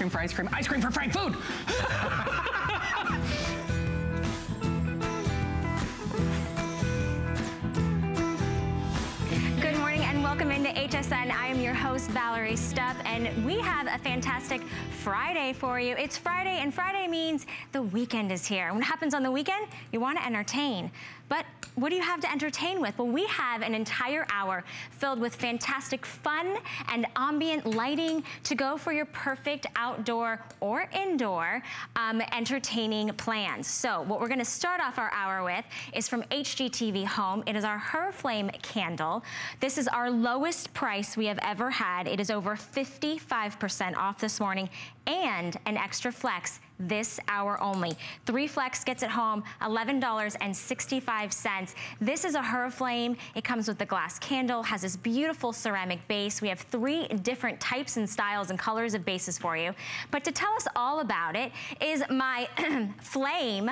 cream for ice cream, ice cream for fried food. Good morning and welcome into HSN. I am your host, Valerie Stup, and we have a fantastic Friday for you. It's Friday, and Friday means the weekend is here. And What happens on the weekend? You want to entertain. But what do you have to entertain with? Well, we have an entire hour filled with fantastic fun and ambient lighting to go for your perfect outdoor or indoor um, entertaining plans. So what we're gonna start off our hour with is from HGTV Home. It is our Her Flame candle. This is our lowest price we have ever had. It is over 55% off this morning and an extra flex this hour only. Three flex gets it home, $11.65. This is a Her Flame. It comes with the glass candle, has this beautiful ceramic base. We have three different types and styles and colors of bases for you. But to tell us all about it is my Flame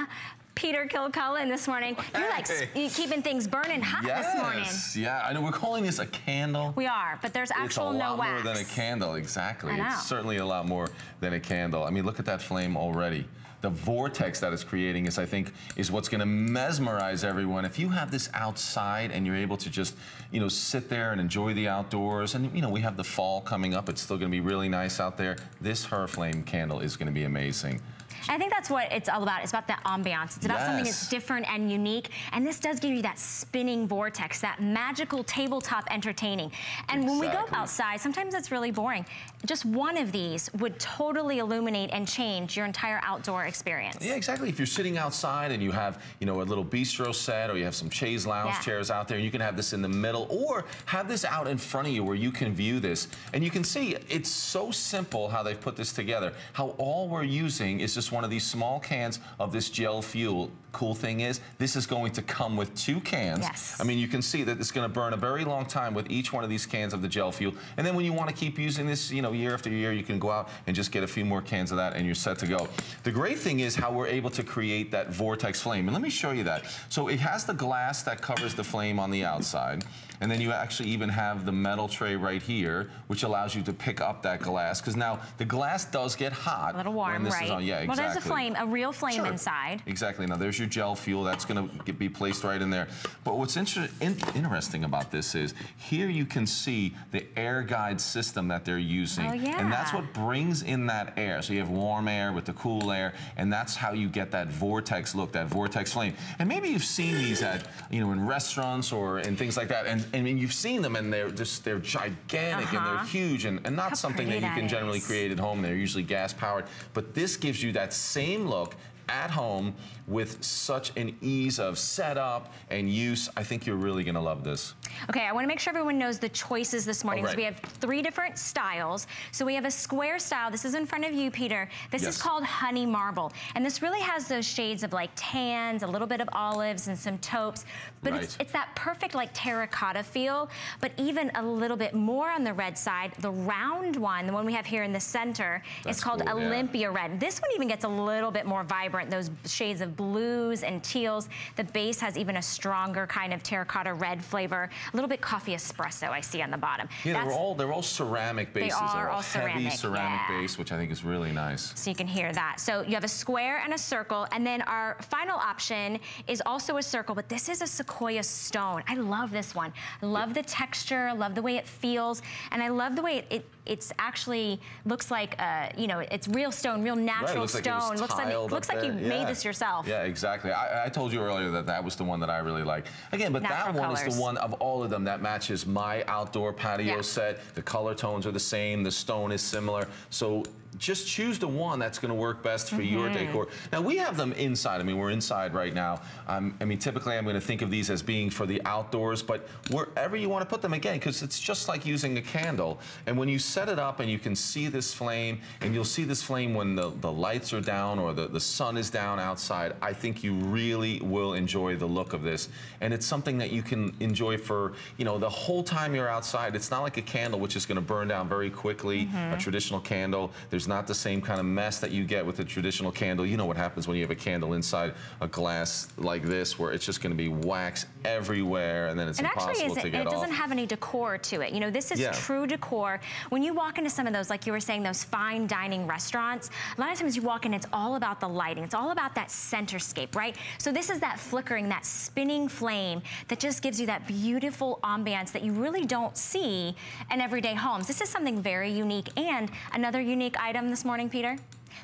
Peter Kilcullen this morning. You're like keeping things burning hot this morning. Yes, yeah, I know we're calling this a candle. We are, but there's actual no wax. it's a no lot wax. more than a candle, exactly. I know. It's certainly a lot more than a candle. I mean, look at that flame already. The vortex that it's creating is, I think, is what's gonna mesmerize everyone. If you have this outside and you're able to just, you know, sit there and enjoy the outdoors, and you know, we have the fall coming up, it's still gonna be really nice out there. This Her Flame candle is gonna be amazing. I think that's what it's all about. It's about the ambiance. It's about something that's different and unique. And this does give you that spinning vortex, that magical tabletop entertaining. And when we go outside, sometimes it's really boring. Just one of these would totally illuminate and change your entire outdoor experience. Yeah, exactly. If you're sitting outside and you have, you know, a little bistro set or you have some chaise lounge Yeah. chairs out there, you can have this in the middle or have this out in front of you where you can view this. And you can see it's so simple how they've put this together. How all we're using is just one of these small cans of this gel fuel. Cool thing is, this is going to come with two cans. Yes. I mean, you can see that it's going to burn a very long time with each one of these cans of the gel fuel. And then when you want to keep using this, you know, year after year, you can go out and just get a few more cans of that and you're set to go. The great thing is how we're able to create that vortex flame. And let me show you that. So it has the glass that covers the flame on the outside. And then you actually even have the metal tray right here, which allows you to pick up that glass. Because now the glass does get hot. A little warm, this right? Is on. Yeah, exactly. Well, there's a flame, a real flame Sure. inside. Exactly. Now there's your gel fuel. That's going to be placed right in there. But what's inter in interesting about this is here you can see the air guide system that they're using. Oh, yeah. And that's what brings in that air. So you have warm air with the cool air, and that's how you get that vortex look, that vortex flame. And maybe you've seen these at, you know, in restaurants or in things like that. And I mean, you've seen them, and they're just they're gigantic and Uh-huh. they're huge, and, and not How something that you that can generally create at home. They're usually gas powered, but this gives you that same look at home with such an ease of setup and use. I think you're really gonna love this. Okay, I wanna make sure everyone knows the choices this morning. So right. we have three different styles. So we have a square style. This is in front of you, Peter. This is called Honey Marble. And this really has those shades of like tans, a little bit of olives and some taupes. But it's, Right. it's that perfect like terracotta feel, but even a little bit more on the red side. The round one, the one we have here in the center, That's is called cool, yeah. Olympia Red. This one even gets a little bit more vibrant, those shades of blues and teals. The base has even a stronger kind of terracotta red flavor. A little bit coffee espresso I see on the bottom. Yeah, they're That's- all they're all ceramic bases. They're all heavy ceramic, ceramic yeah. base, which I think is really nice. so you can hear that. So you have a square and a circle, and then our final option is also a circle, but this is a sequoia stone. I love this one. I love the texture, I love the way it feels, and I love the way it, it it's actually looks like uh, you know, it's real stone, real natural looks like it was stone. looks like looks like you there. made this yourself. Yeah, exactly. I, I told you earlier that that was the one that I really like. Again, but Natural that one is the one of all of them that matches my outdoor patio Yeah. set. The color tones are the same. The stone is similar. So just choose the one that's going to work best for your Mm-hmm. decor. Now we have them inside. I mean, we're inside right now. Um, I mean, typically I'm going to think of these as being for the outdoors, but wherever you want to put them again, because it's just like using a candle. And when you set it up and you can see this flame, and you'll see this flame when the, the lights are down or the, the sun is down outside, I think you really will enjoy the look of this. And it's something that you can enjoy for, you know, the whole time you're outside. It's not like a candle, which is going to burn down very quickly, a traditional candle. There's There's not the same kind of mess that you get with a traditional candle. You know what happens when you have a candle inside a glass like this where it's just going to be wax everywhere and then it's it impossible to get it off. It doesn't have any decor to it. You know, this is yeah. true decor. When you walk into some of those, like you were saying, those fine dining restaurants, a lot of times you walk in, it's all about the lighting. It's all about that center scape, right? So this is that flickering, that spinning flame that just gives you that beautiful ambiance that you really don't see in everyday homes. This is something very unique. And another unique item this morning, Peter,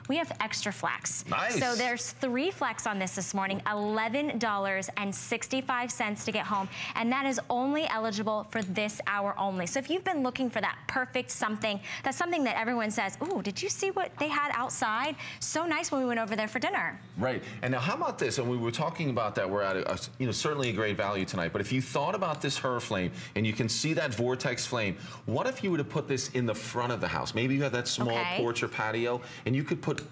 we have extra flex. Nice. So there's three flex on this this morning, $11.65 to get home. And that is only eligible for this hour only. So if you've been looking for that perfect something, that's something that everyone says, ooh, did you see what they had outside? So nice when we went over there for dinner. Right. And now how about this? And we were talking about that. We're at, a, a, you know, certainly a great value tonight. But if you thought about this HurrFlame and you can see that vortex flame, what if you were to put this in the front of the house? Maybe you have that small okay. porch or patio and you could put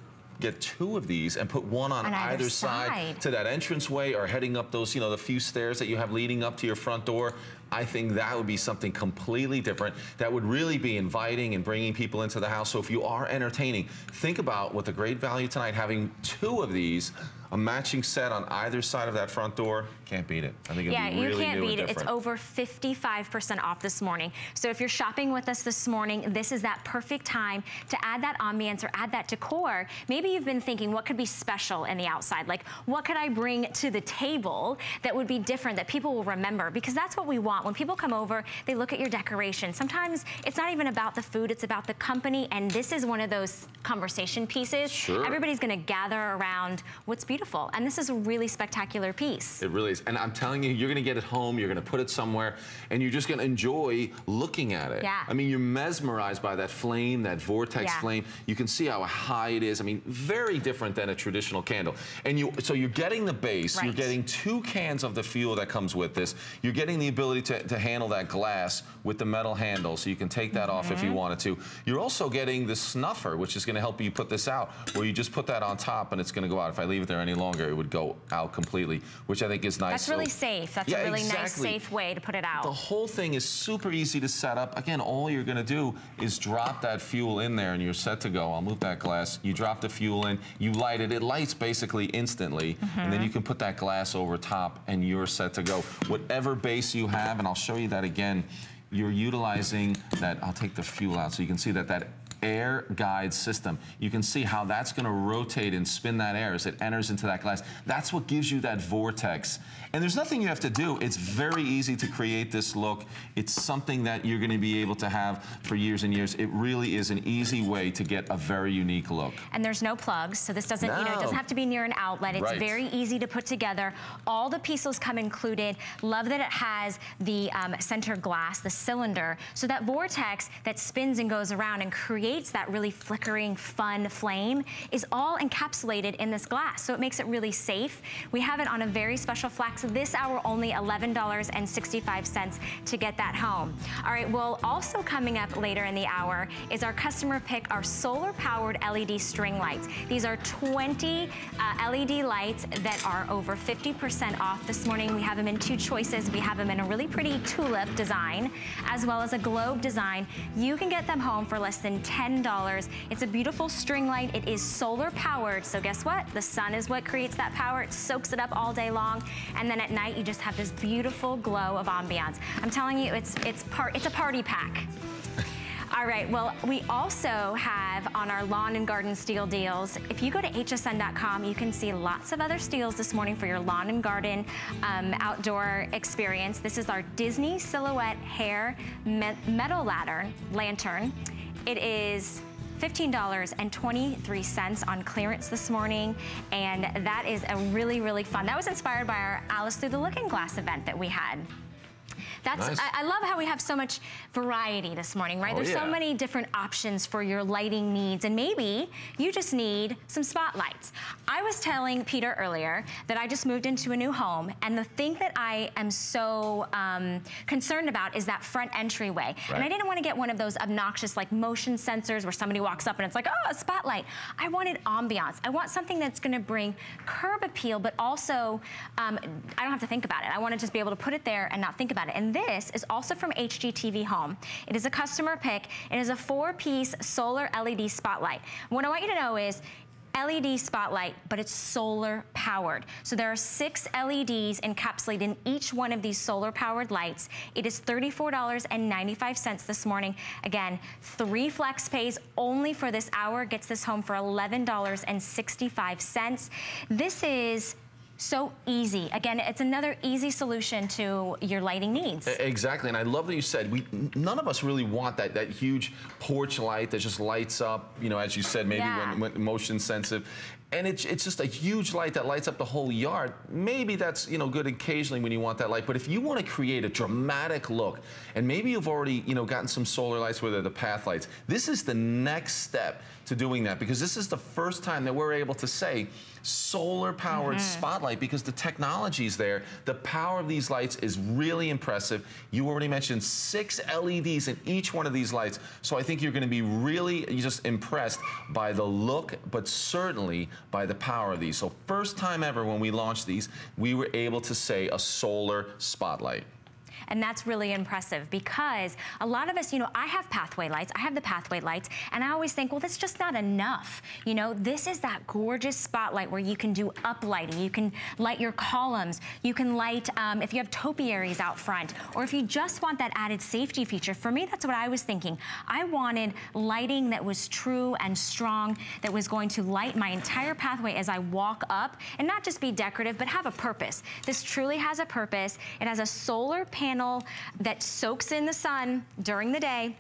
get two of these and put one on, on either, either side. side. to that entranceway or heading up those, you know, the few stairs that you have leading up to your front door. I think that would be something completely different that would really be inviting and bringing people into the house. So if you are entertaining, think about with the great value tonight, having two of these a matching set on either side of that front door, can't beat it. I think it'd yeah, be really you can't beat it. It's over 55% off this morning. So if you're shopping with us this morning, this is that perfect time to add that ambiance or add that decor. Maybe you've been thinking, what could be special in the outside? Like, what could I bring to the table that would be different, that people will remember? Because that's what we want. When people come over, they look at your decoration. Sometimes it's not even about the food, it's about the company, and this is one of those conversation pieces. Sure. Everybody's gonna gather around what's beautiful. And this is a really spectacular piece. It really is. And I'm telling you, you're going to get it home, you're going to put it somewhere, and you're just going to enjoy looking at it. Yeah. I mean, you're mesmerized by that flame, that vortex yeah. flame. You can see how high it is. I mean, very different than a traditional candle. And you, so you're getting the base, right. you're getting two cans of the fuel that comes with this. You're getting the ability to, to handle that glass with the metal handle, so you can take that mm -hmm. off if you mm-hmm. wanted to. You're also getting the snuffer, which is going to help you put this out, where you just put that on top and it's going to go out. If I leave it there any longer, it would go out completely, which I think is nice. That's really so, safe. That's yeah, a really exactly. nice, safe way to put it out. The whole thing is super easy to set up. Again, all you're gonna do is drop that fuel in there and you're set to go. I'll move that glass. You drop the fuel in, you light it. It lights basically instantly, mm -hmm. and then you can put that glass over top and you're set to go. Whatever base you have, and I'll show you that again, you're utilizing that, I'll take the fuel out so you can see that that air guide system. You can see how that's going to rotate and spin that air as it enters into that glass. That's what gives you that vortex. And there's nothing you have to do. It's very easy to create this look. It's something that you're going to be able to have for years and years. It really is an easy way to get a very unique look. And there's no plugs, so this doesn't, no. you know, it doesn't have to be near an outlet. It's right. very easy to put together. All the pieces come included. Love that it has the um, center glass, the cylinder, so that vortex that spins and goes around and creates that really flickering, fun flame is all encapsulated in this glass. So it makes it really safe. We have it on a very special flex this hour only $11.65 to get that home. All right, well, also coming up later in the hour is our customer pick, our solar powered LED string lights. These are 20 uh, LED lights that are over 50% off this morning. We have them in two choices. We have them in a really pretty tulip design, as well as a globe design. You can get them home for less than $10. It's a beautiful string light. It is solar powered. So guess what? The sun is what creates that power. It soaks it up all day long. And then at night, you just have this beautiful glow of ambiance. I'm telling you, it's, it's, part, it's a party pack. All right, well, we also have on our lawn and garden steal deals, if you go to hsn.com, you can see lots of other steals this morning for your lawn and garden um, outdoor experience. This is our Disney Silhouette Hair Metal Ladder Lantern. It is $15.23 on clearance this morning, and that is a really, really fun. That was inspired by our Alice Through the Looking Glass event that we had. That's nice. I, I, love how we have so much variety this morning, right? Oh, There's yeah. so many different options for your lighting needs, and maybe you just need some spotlights. I was telling Peter earlier that I just moved into a new home, and the thing that I am so um, concerned about is that front entryway. Right. And I didn't want to get one of those obnoxious like motion sensors where somebody walks up and it's like, oh, a spotlight. I wanted ambiance. I want something that's going to bring curb appeal, but also um, I don't have to think about it. I want to just be able to put it there and not think about about it. And this is also from HGTV Home. It is a customer pick. It is a four-piece solar LED spotlight. What I want you to know is LED spotlight, but it's solar powered. So there are six LEDs encapsulated in each one of these solar powered lights. It is $34.95 this morning. Again, three flex pays only for this hour gets this home for $11.65. This is so easy. Again, it's another easy solution to your lighting needs. Exactly, and I love that you said we none of us really want that that huge porch light that just lights up. You know, as you said, maybe yeah. when, when motion sensitive and it's, it's just a huge light that lights up the whole yard. Maybe that's you know good occasionally when you want that light, but if you want to create a dramatic look, and maybe you've already you know gotten some solar lights, whether the path lights, this is the next step to doing that because this is the first time that we're able to say solar powered mm -hmm. spotlight because the technology is there. The power of these lights is really impressive. You already mentioned six LEDs in each one of these lights. So I think you're going to be really just impressed by the look, but certainly by the power of these. So first time ever when we launched these, we were able to say a solar spotlight. And that's really impressive because a lot of us, you know, I have pathway lights, I have the pathway lights, and I always think, well, that's just not enough. You know, this is that gorgeous spotlight where you can do uplighting, you can light your columns, you can light, um, if you have topiaries out front, or if you just want that added safety feature. For me, that's what I was thinking. I wanted lighting that was true and strong, that was going to light my entire pathway as I walk up, and not just be decorative, but have a purpose. This truly has a purpose. It has a solar panel that soaks in the sun during the day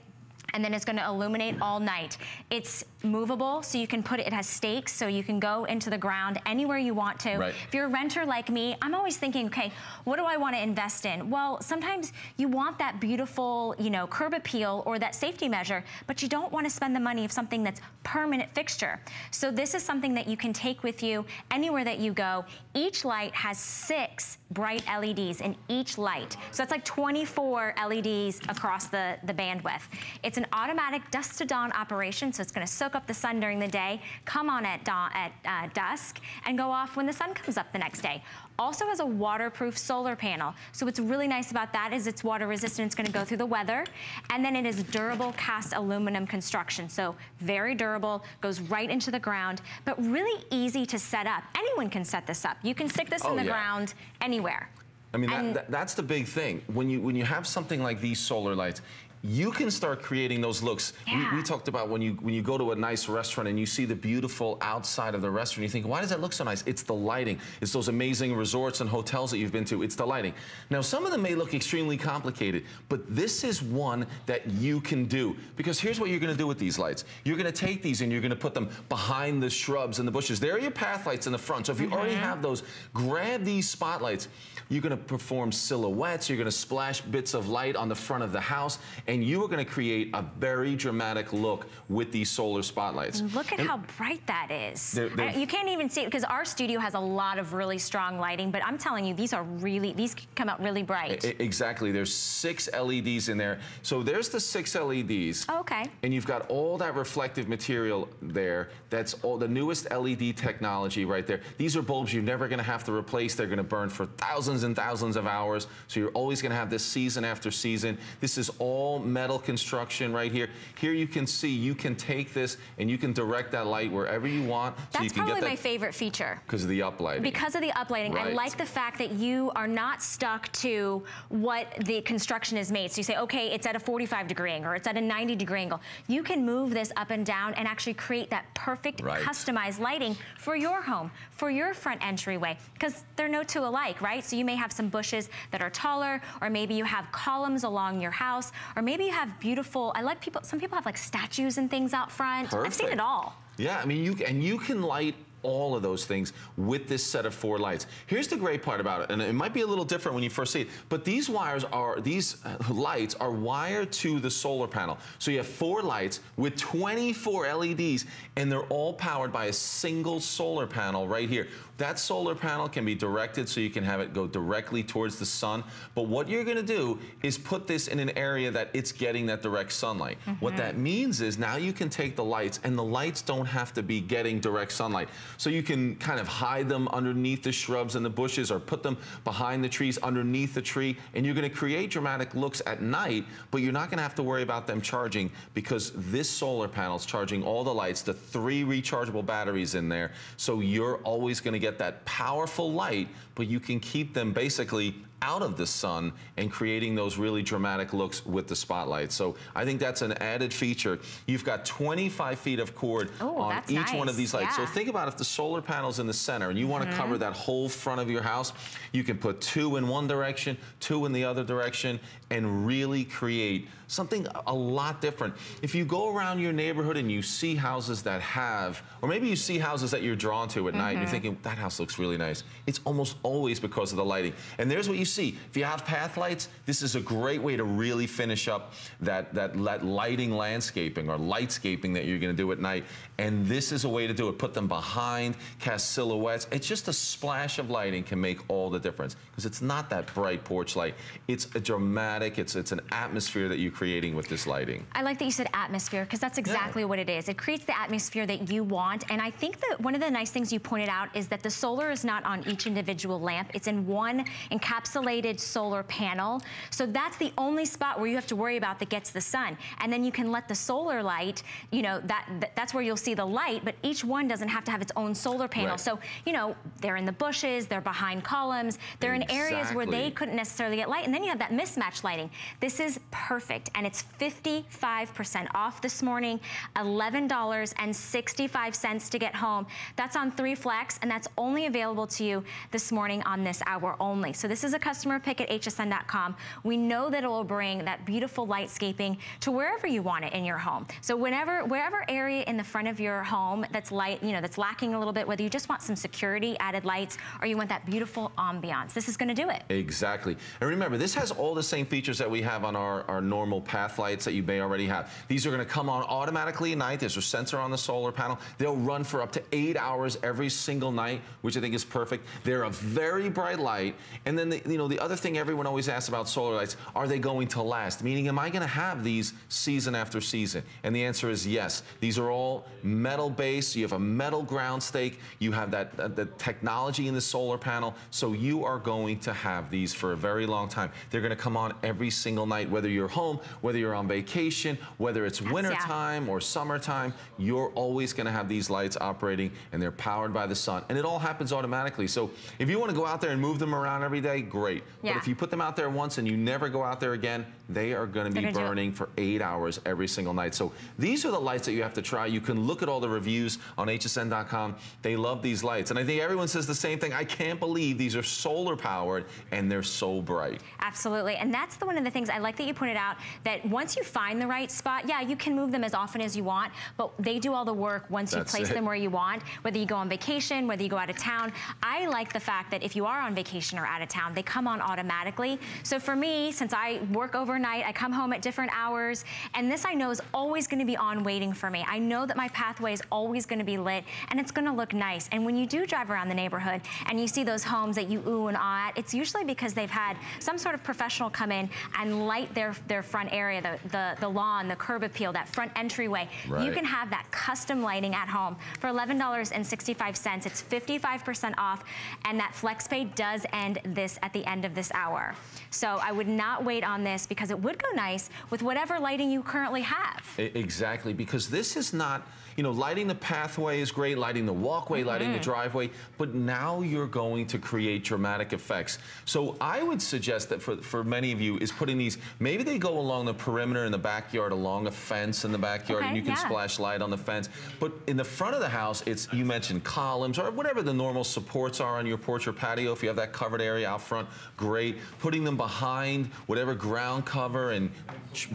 and then it's gonna illuminate all night. It's movable, so you can put it, it has stakes, so you can go into the ground anywhere you want to. Right. If you're a renter like me, I'm always thinking, okay, what do I wanna invest in? Well, sometimes you want that beautiful, you know, curb appeal or that safety measure, but you don't wanna spend the money of something that's permanent fixture. So this is something that you can take with you anywhere that you go. Each light has six bright LEDs in each light. So that's like 24 LEDs across the, the bandwidth. It's an automatic dusk to dawn operation, so it's gonna soak up the sun during the day, come on at, dawn, at uh, dusk, and go off when the sun comes up the next day. Also has a waterproof solar panel. So what's really nice about that is it's water resistant, it's gonna go through the weather, and then it is durable cast aluminum construction. So very durable, goes right into the ground, but really easy to set up. Anyone can set this up. You can stick this oh, in the yeah. ground anywhere. I mean, that, that, that's the big thing. When you when you have something like these solar lights, you can start creating those looks. Yeah. We, we, talked about when you when you go to a nice restaurant and you see the beautiful outside of the restaurant, you think, why does that look so nice? It's the lighting. It's those amazing resorts and hotels that you've been to. It's the lighting. Now, some of them may look extremely complicated, but this is one that you can do. Because here's what you're gonna do with these lights. You're gonna take these and you're gonna put them behind the shrubs and the bushes. There are your path lights in the front. So if you mm -hmm. already have those, grab these spotlights. You're gonna perform silhouettes. You're gonna splash bits of light on the front of the house and you are going to create a very dramatic look with these solar spotlights. Look at and how bright that is. They're, they're, you can't even see it because our studio has a lot of really strong lighting, but I'm telling you, these are really, these come out really bright. Exactly. There's six LEDs in there. So there's the six LEDs. Oh, okay. And you've got all that reflective material there. That's all the newest LED technology right there. These are bulbs you're never going to have to replace. They're going to burn for thousands and thousands of hours. So you're always going to have this season after season. This is all metal construction right here. Here you can see you can take this and you can direct that light wherever you want. That's so you can probably get that my favorite feature. Because of the uplighting. Because of the uplighting. Right. I like the fact that you are not stuck to what the construction is made. So you say, okay, it's at a 45 degree angle or it's at a 90 degree angle. You can move this up and down and actually create that perfect right. customized lighting for your home, for your front entryway, because they're no two alike, right? So you may have some bushes that are taller, or maybe you have columns along your house, or maybe you have have beautiful, I like people, some people have like statues and things out front. Perfect. I've seen it all. Yeah, I mean, you and you can light all of those things with this set of four lights. Here's the great part about it, and it might be a little different when you first see it, but these wires are, these uh, lights are wired to the solar panel. So you have four lights with 24 LEDs, and they're all powered by a single solar panel right here. That solar panel can be directed so you can have it go directly towards the sun, but what you're gonna do is put this in an area that it's getting that direct sunlight. Mm -hmm. What that means is now you can take the lights, and the lights don't have to be getting direct sunlight. So you can kind of hide them underneath the shrubs and the bushes or put them behind the trees underneath the tree. And you're going to create dramatic looks at night, but you're not going to have to worry about them charging because this solar panel is charging all the lights, the three rechargeable batteries in there. So you're always going to get that powerful light, but you can keep them basically out of the sun and creating those really dramatic looks with the spotlight. So I think that's an added feature. You've got 25 feet of cord Ooh, on each nice. one of these lights. Yeah. So think about if the solar panel's in the center and you want to Mm-hmm. cover that whole front of your house, you can put two in one direction, two in the other direction, and really create something a lot different. If you go around your neighborhood and you see houses that have, or maybe you see houses that you're drawn to at night and Mm-hmm. you're thinking, that house looks really nice. It's almost always because of the lighting. And there's what you see. If you have path lights, this is a great way to really finish up that, that, that lighting landscaping or lightscaping that you're gonna do at night. And this is a way to do it. Put them behind, cast silhouettes. It's just a splash of lighting can make all the difference because it's not that bright porch light. It's a dramatic, it's, it's an atmosphere that you're creating with this lighting. I like that you said atmosphere because that's exactly what it is. It creates the atmosphere that you want. And I think that one of the nice things you pointed out is that the solar is not on each individual lamp. It's in one encapsulated solar panel. So that's the only spot where you have to worry about that gets the sun. And then you can let the solar light, you know, that, that that's where you'll see the light, but each one doesn't have to have its own solar panel. Right. So, you know, they're in the bushes, they're behind columns, they're in areas where they couldn't necessarily get light. And then you have that mismatch lighting. This is perfect. And it's 55% off this morning, $11.65 to get home. That's on three flex, and that's only available to you this morning on this hour only. So this is a customer pick at hsn.com. We know that it will bring that beautiful lightscaping to wherever you want it in your home. So whenever, wherever area in the front of your home that's light, you know, that's lacking a little bit, whether you just want some security, added lights, or you want that beautiful ambiance, this is gonna do it. Exactly. And remember, this has all the same features that we have on our, our normal path lights that you may already have. These are going to come on automatically at night. There's a sensor on the solar panel. They'll run for up to eight hours every single night, which I think is perfect. They're a very bright light. And then, the, you know, the other thing everyone always asks about solar lights, are they going to last? Meaning, am I going to have these season after season? And the answer is yes. These are all metal based. You have a metal ground stake. You have that, that, that technology in the solar panel. So you are going to have these for a very long time. They're going to come on every single night, whether you're home, whether you're on vacation, whether it's winter yeah. time or summertime, you're always going to have these lights operating and they're powered by the sun. And it all happens automatically. So if you want to go out there and move them around every day, great. Yeah. But if you put them out there once and you never go out there again, they are going to be burning for eight hours every single night. So these are the lights that you have to try. You can look at all the reviews on hsn.com. They love these lights. And I think everyone says the same thing. I can't believe these are solar powered and they're so bright. Absolutely. And that's the one of the things I like that you pointed out that once you find the right spot, yeah, you can move them as often as you want, but they do all the work once That's you place it. them where you want, whether you go on vacation, whether you go out of town. I like the fact that if you are on vacation or out of town, they come on automatically. So for me, since I work overnight, I come home at different hours, and this I know is always gonna be on waiting for me. I know that my pathway is always gonna be lit, and it's gonna look nice. And when you do drive around the neighborhood and you see those homes that you ooh and ah at, it's usually because they've had some sort of professional come in and light their, their front area, the, the, the lawn, the curb appeal, that front entryway. You can have that custom lighting at home for $11.65. It's 55% off, and that FlexPay does end this at the end of this hour. So I would not wait on this because it would go nice with whatever lighting you currently have. Exactly, because this is not, you know, lighting the pathway is great, lighting the walkway, lighting Mm-hmm. the driveway, but now you're going to create dramatic effects. So I would suggest that for, for many of you is putting these, maybe they go along the perimeter in the backyard, along a fence in the backyard, and you can yeah. splash light on the fence. But in the front of the house, it's, you mentioned columns or whatever the normal supports are on your porch or patio. If you have that covered area out front, great. Putting them behind whatever ground cover and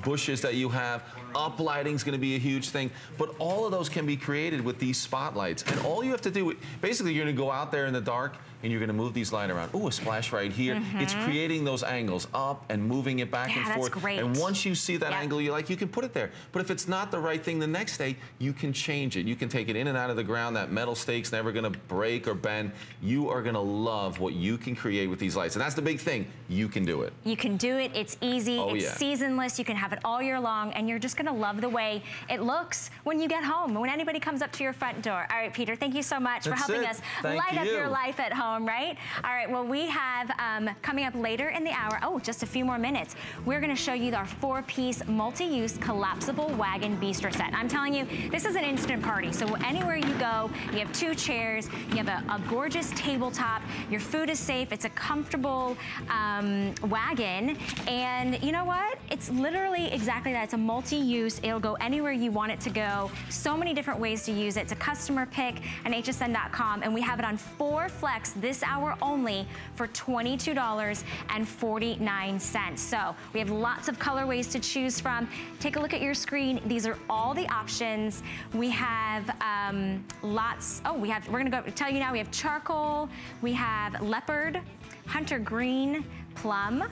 bushes that you have. Up lighting is going to be a huge thing. But all of those can be created with these spotlights. And all you have to do, basically, you're to go out there in the dark and you're going to move these light around. Ooh, a splash right here. Mm-hmm. It's creating those angles up and moving it back. Yeah, and that's forth. great. And once you see that Yep. angle you like, you can put it there. But if it's not the right thing the next day, you can change it. You can take it in and out of the ground. That metal stake's never going to break or bend. You are going to love what you can create with these lights. And that's the big thing. You can do it. You can do it, it's easy, Oh, it's yeah. seasonless, you can have it all year long, and you're just gonna love the way it looks when you get home. when anybody comes up to your front door. All right, Peter, thank you so much That's for helping it. us Thank light up your life at home, right? All right, well, we have um, coming up later in the hour, oh, just a few more minutes, we're gonna show you our four-piece multi-use collapsible wagon bistro set. I'm telling you, this is an instant party. So anywhere you go, you have two chairs, you have a, a gorgeous tabletop, your food is safe, it's a comfortable um, wagon, and you know what? It's literally exactly that. It's a multi-use. It'll go anywhere you want it to go. So many different ways to use it. It's a customer pick on hsn.com, and we have it on four flex this hour only for $22.49. So we have lots of colorways to choose from. Take a look at your screen. These are all the options. We have um, lots. Oh, we have. We're gonna go tell you now. We have charcoal. We have leopard, hunter green, plum,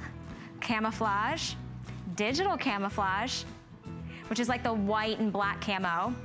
camouflage, digital camouflage, which is like the white and black camo.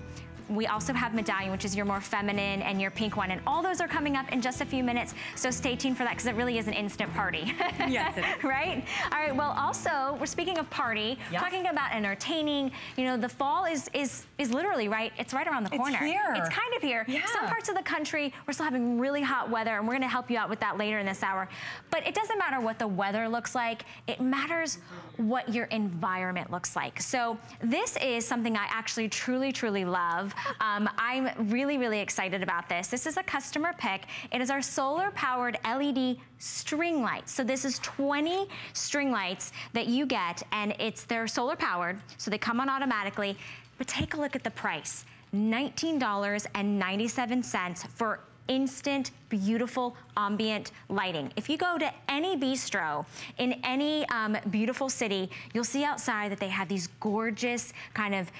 We also have medallion, which is your more feminine and your pink one. And all those are coming up in just a few minutes. So stay tuned for that because it really is an instant party. Yes, it is. right? All right, well, also, we're speaking of party, Yes. talking about entertaining. You know, the fall is is is literally right. It's right around the corner. It's here. It's kind of here. Yeah. Some parts of the country, we're still having really hot weather, and we're gonna help you out with that later in this hour. But it doesn't matter what the weather looks like. It matters what your environment looks like. So this is something I actually truly, truly love. Um, I'm really, really excited about this. This is a customer pick. It is our solar-powered LED string lights. So this is 20 string lights that you get, and it's they're solar-powered, so they come on automatically. But take a look at the price. $19.97 for instant, beautiful, ambient lighting. If you go to any bistro in any um, beautiful city, you'll see outside that they have these gorgeous kind of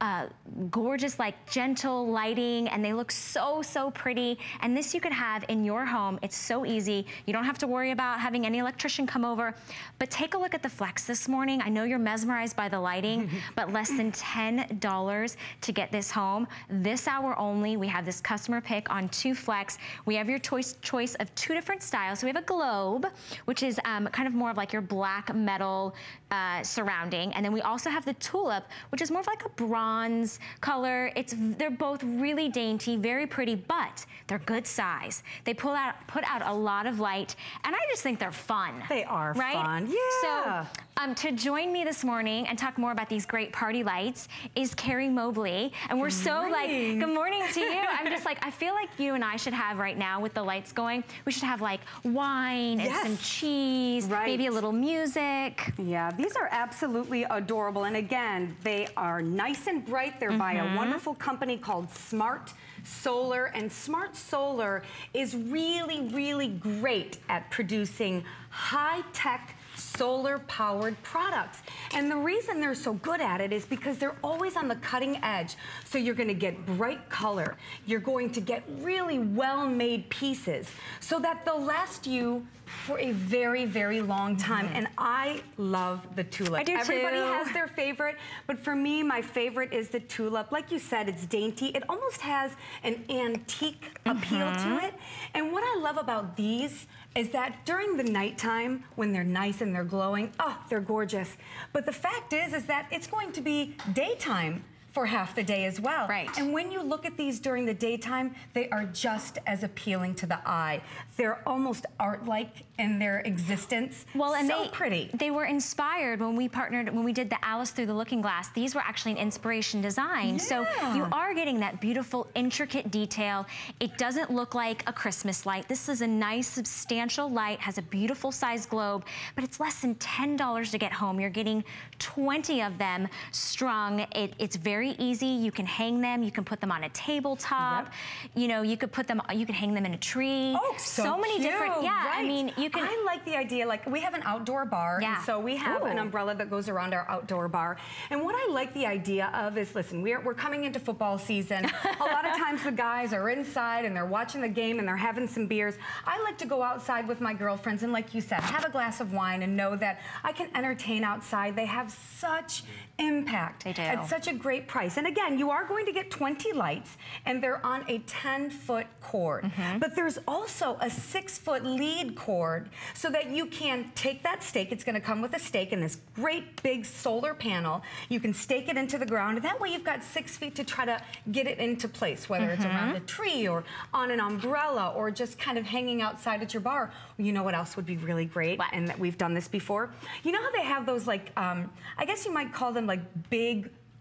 uh, gorgeous, like gentle lighting, and they look so, so pretty. And this you could have in your home. It's so easy. You don't have to worry about having any electrician come over. But take a look at the Flex this morning. I know you're mesmerized by the lighting, but less than $10 to get this home. This hour only, we have this customer pick on two Flex. We have your choice, choice of two different styles. So we have a globe, which is um, kind of more of like your black metal uh, surrounding. And then we also have the tulip, which is more of like a bronze color. It's They're both really dainty, very pretty, but they're good size. They pull out, put out a lot of light, and I just think they're fun. They are right? fun, yeah. So um, to join me this morning and talk more about these great party lights is Carrie Mobley. And we're so like, good morning to you. I'm just like, I feel like you and I should have right now with the lights going, we should have like wine and some cheese, Right. maybe a little music. Yeah, these are absolutely adorable. And again, they are nice and bright. They're by Mm-hmm. a wonderful company called Smart Solar. And Smart Solar is really, really great at producing high-tech solar powered products. And the reason they're so good at it is because they're always on the cutting edge. So you're gonna get bright color. You're going to get really well-made pieces so that they'll last you for a very, very long time. Mm-hmm. And I love the tulip. I do Everybody too. has their favorite, but for me, my favorite is the tulip. Like you said, it's dainty. It almost has an antique appeal to mm-hmm. it. And what I love about these is that during the nighttime, when they're nice and they're glowing, oh, they're gorgeous. But the fact is, is that it's going to be daytime for half the day as well. Right. And when you look at these during the daytime, they are just as appealing to the eye. They're almost art-like in their existence. Well, and so they pretty. They were inspired when we partnered when we did the Alice Through the Looking Glass. These were actually an inspiration design. So you are getting that beautiful, intricate detail. It doesn't look like a Christmas light. This is a nice, substantial light. Has a beautiful sized globe, but it's less than ten dollars to get home. You're getting 20 of them strung. It, it's very easy. You can hang them. You can put them on a tabletop. You know, you could put them. You could hang them in a tree. Oh, so, many cute, different. Yeah, I mean, you can. I like the idea. Like we have an outdoor bar, Yeah. and so we have an umbrella that goes around our outdoor bar. And what I like the idea of is, listen, we're we're coming into football season. a lot of times the guys are inside and they're watching the game and they're having some beers. I like to go outside with my girlfriends and, like you said, have a glass of wine and know that I can entertain outside. They have such mm. impact They do. at such a great price. Price. And again, you are going to get 20 lights and they're on a 10 foot cord. Mm -hmm. But there's also a six foot lead cord so that you can take that stake. It's gonna come with a stake and this great big solar panel. You can stake it into the ground. And that way you've got six feet to try to get it into place, whether mm -hmm. it's around mm-hmm. a tree or on an umbrella or just kind of hanging outside at your bar. You know what else would be really great? What? And that we've done this before. You know how they have those like, um, I guess you might call them like big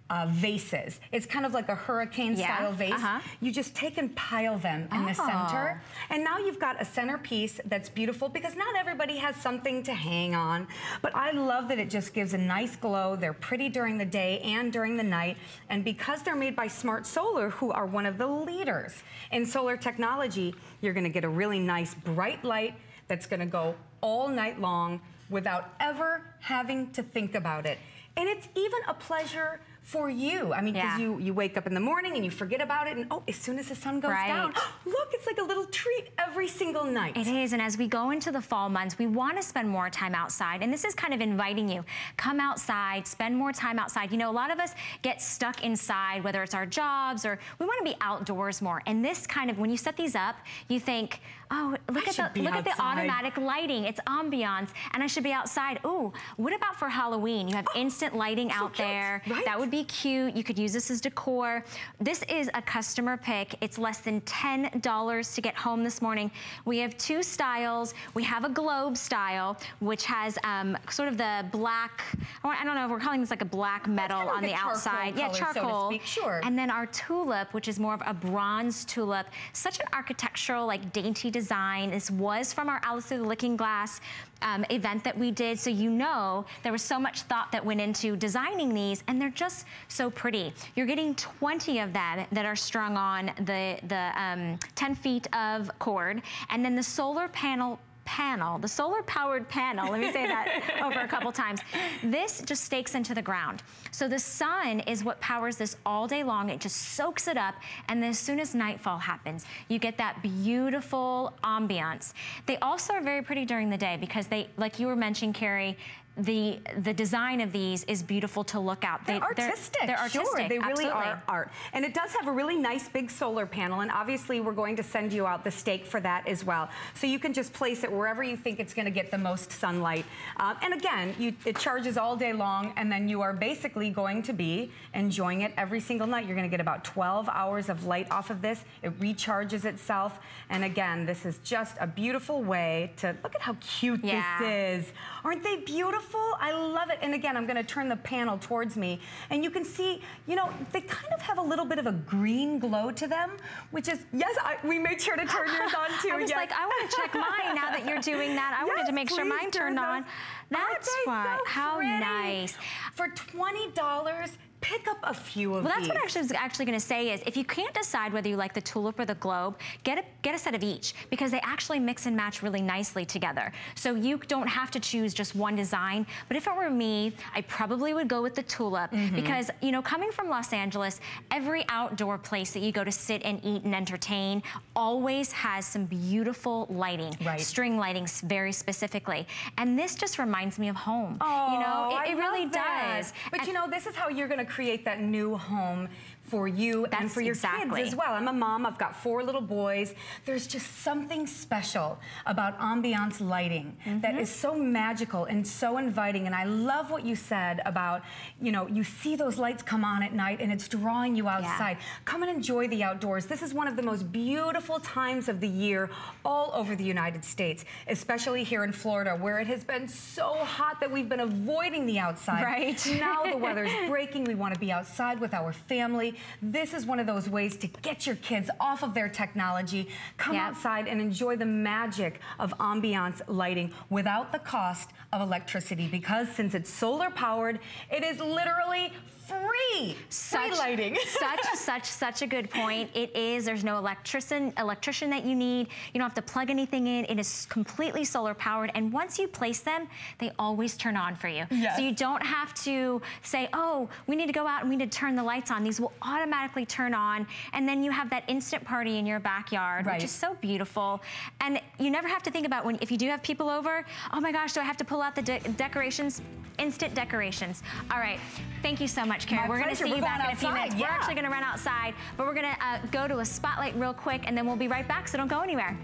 uh, vases. It's kind of like a hurricane yeah. style vase. Uh -huh. You just take and pile them in oh. the center. And now you've got a centerpiece that's beautiful because not everybody has something to hang on. But I love that it just gives a nice glow. They're pretty during the day and during the night. And because they're made by Smart Solar, who are one of the leaders in solar technology, you're gonna get a really nice bright light that's gonna go all night long without ever having to think about it. And it's even a pleasure for you. I mean, because yeah. you, you wake up in the morning and you forget about it, and oh, as soon as the sun goes right. down, look, it's like a little treat every single night. It is, and as we go into the fall months, we want to spend more time outside, and this is kind of inviting you. Come outside, spend more time outside. You know, a lot of us get stuck inside, whether it's our jobs or we want to be outdoors more, and this kind of, when you set these up, you think, oh, look I at the look outside. at the automatic lighting. It's ambiance, and I should be outside. Ooh, what about for Halloween? You have oh, instant lighting so out cute. there. Right? That would be cute. You could use this as decor. This is a customer pick. It's less than $10 to get home this morning. We have two styles. We have a globe style, which has um, sort of the black, I don't know if we're calling this like a black metal on like the outside. yeah, charcoal. So sure. And then our tulip, which is more of a bronze tulip. Such an architectural, like dainty design. This was from our Alice Through the Looking Glass um, event that we did. So you know there was so much thought that went into designing these and they're just so pretty. You're getting 20 of them that are strung on the, the um, 10 feet of cord. And then the solar panel panel, the solar powered panel, let me say that over a couple times, this just stakes into the ground. So the sun is what powers this all day long. It just soaks it up. And then as soon as nightfall happens, you get that beautiful ambiance. They also are very pretty during the day because they, like you were mentioning, Carrie, the the design of these is beautiful to look at. They, are artistic. They're, they're artistic. Sure, they really Absolutely. are art. And it does have a really nice big solar panel. And obviously, we're going to send you out the stake for that as well. So you can just place it wherever you think it's going to get the most sunlight. Um, and again, you, it charges all day long, and then you are basically going to be enjoying it every single night. You're going to get about 12 hours of light off of this. It recharges itself. And again, this is just a beautiful way to look at how cute yeah. this is. Aren't they beautiful? Beautiful. I love it. And again, I'm going to turn the panel towards me. And you can see, you know, they kind of have a little bit of a green glow to them, which is, yes, I, we made sure to turn yours on too. I was yes. like, I want to check mine now that you're doing that. I yes, wanted to make sure mine turned on. Oh, That's what. So How nice. For $20, pick up a few of Well, that's these. what I actually was actually going to say is if you can't decide whether you like the tulip or the globe, get a, get a set of each because they actually mix and match really nicely together. So you don't have to choose just one design. But if it were me, I probably would go with the tulip mm -hmm. because, you know, coming from Los Angeles, every outdoor place that you go to sit and eat and entertain always has some beautiful lighting, right. string lighting very specifically. And this just reminds me of home. Oh, you know, it, it really does. But and you know, this is how you're going to create that new home for you That's and for your exactly. kids as well. I'm a mom, I've got four little boys. There's just something special about ambiance lighting mm -hmm. that mm-hmm. so magical and so inviting. And I love what you said about, you know, you see those lights come on at night and it's drawing you outside. Yeah. Come and enjoy the outdoors. This is one of the most beautiful times of the year all over the United States, especially here in Florida where it has been so hot that we've been avoiding the outside. Right. Now the weather's breaking. We want to be outside with our family. This is one of those ways to get your kids off of their technology, come yep. outside and enjoy the magic of ambiance lighting without the cost of electricity because since it's solar powered, it is literally free. Such, free lighting. such, such, such a good point. It is. There's no electrician, electrician that you need. You don't have to plug anything in. It is completely solar powered. And once you place them, they always turn on for you. Yes. So you don't have to say, oh, we need to go out and we need to turn the lights on. These will automatically turn on. And then you have that instant party in your backyard, right. which is so beautiful. And you never have to think about when, if you do have people over, oh my gosh, do I have to pull out the de decorations? instant decorations. All right, thank you so much, Carrie. My we're gonna pleasure. see We're you back going in a few outside, minutes. We're actually gonna run outside, but we're gonna uh, go to a spotlight real quick and then we'll be right back, so don't go anywhere.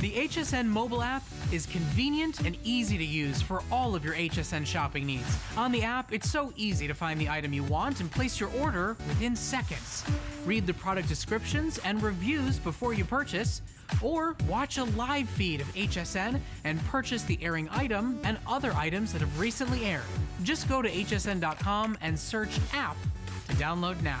The HSN mobile app is convenient and easy to use for all of your HSN shopping needs. On the app, it's so easy to find the item you want and place your order within seconds. Read the product descriptions and reviews before you purchase, or watch a live feed of HSN and purchase the airing item and other items that have recently aired. Just go to hsn.com and search app to download now.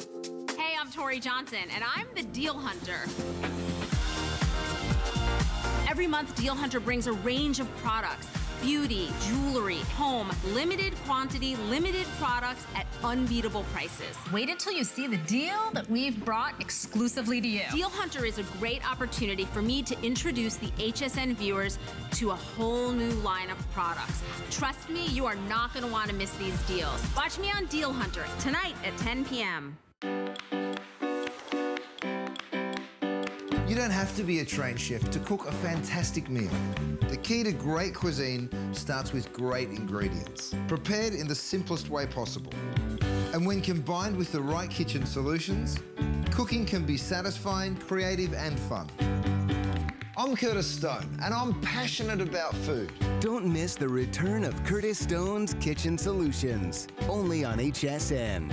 Hey, I'm Tori Johnson, and I'm the Deal Hunter. Every month, Deal Hunter brings a range of products beauty, jewelry, home, limited quantity, limited products at unbeatable prices. Wait until you see the deal that we've brought exclusively to you. Deal Hunter is a great opportunity for me to introduce the HSN viewers to a whole new line of products. Trust me, you are not going to want to miss these deals. Watch me on Deal Hunter tonight at 10 p.m. You don't have to be a trained chef to cook a fantastic meal. The key to great cuisine starts with great ingredients, prepared in the simplest way possible. And when combined with the right kitchen solutions, cooking can be satisfying, creative, and fun. I'm Curtis Stone, and I'm passionate about food. Don't miss the return of Curtis Stone's Kitchen Solutions, only on HSN.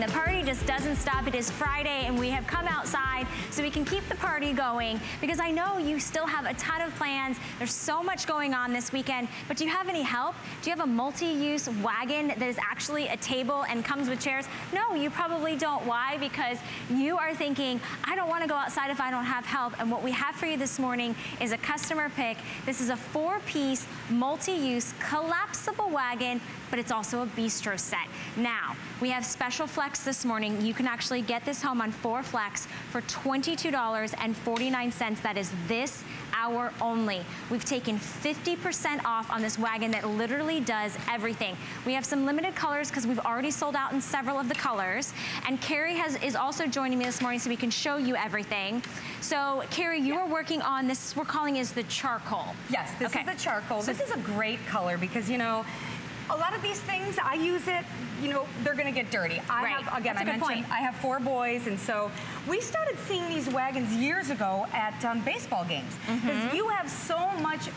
And the party just doesn't stop. It is Friday, and we have come outside so we can keep the party going because I know you still have a ton of plans. There's so much going on this weekend, but do you have any help? Do you have a multi-use wagon that is actually a table and comes with chairs? No, you probably don't. Why? Because you are thinking, I don't wanna go outside if I don't have help, and what we have for you this morning is a customer pick. This is a four-piece, multi-use, collapsible wagon but it's also a bistro set. Now, we have special flex this morning. You can actually get this home on four flex for $22.49. That is this hour only. We've taken 50% off on this wagon that literally does everything. We have some limited colors because we've already sold out in several of the colors. And Carrie has, is also joining me this morning so we can show you everything. So Carrie, you are working on this, we're calling is the charcoal. Yes, this Okay. is the charcoal. this is a great color because, you know, a lot of these things, I use it, you know, they're gonna get dirty. I Right. have, again, That's I mentioned, point. I have four boys, and so we started seeing these wagons years ago at um, baseball games. Because you have so much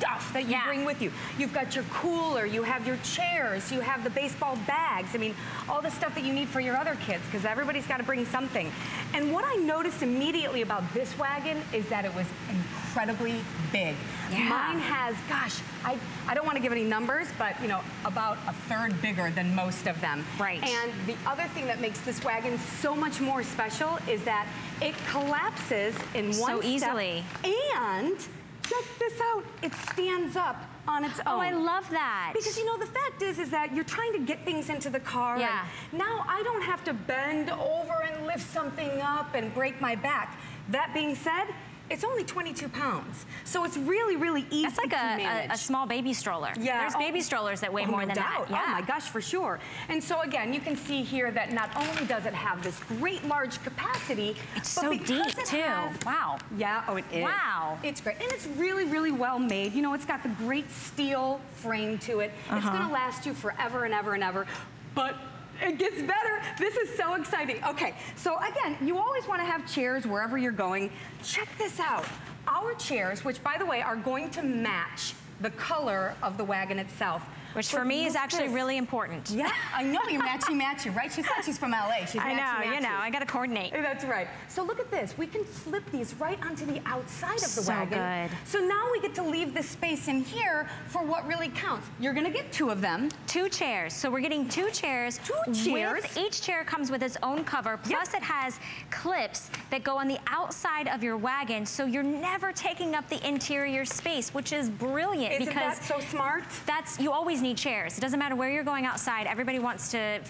stuff that you. Yeah. bring with you. You've got your cooler, you have your chairs, you have the baseball bags. I mean, all the stuff that you need for your other kids, because everybody's got to bring something. And what I noticed immediately about this wagon is that it was incredibly big. Yeah. Mine has, gosh, I, I don't want to give any numbers, but you know, about a third bigger than most of them. Right. And the other thing that makes this wagon so much more special is that it collapses in So one step, easily. And check this out, it stands up on its own. Oh, I love that. Because you know, the fact is, is that you're trying to get things into the car. Yeah. now I don't have to bend over and lift something up and break my back. That being said, it's only 22 pounds. So it's really, really easy That's like to a, a, a small baby stroller. Yeah. There's oh, baby strollers that weigh oh, more no than doubt. that. Yeah. Oh my gosh, for sure. And so again, you can see here that not only does it have this great large capacity, It's so deep, it too. has- Wow. Yeah, oh it is. Wow. It's great. And it's really, really well made. You know, it's got the great steel frame to it. It's Uh-huh. gonna last you forever and ever and ever. But it gets better. This is so exciting. Okay, so again, you always want to have chairs wherever you're going. Check this out. Our chairs, which by the way are going to match the color of the wagon itself. Which for me is actually this. really important. Yeah, I know you're matchy matchy, right? She said she's from LA. She's I know, matchy you know. I gotta coordinate. That's right. So look at this. We can slip these right onto the outside of the So wagon. good. So now we get to leave this space in here for what really counts. You're gonna get two of them. Two chairs. So we're getting two chairs. Two chairs? With, each chair comes with its own cover. Plus it has clips that go on the outside of your wagon. So you're never taking up the interior space, which is brilliant Isn't because that so smart? that's, you always need chairs. It doesn't matter where you're going outside. Everybody wants to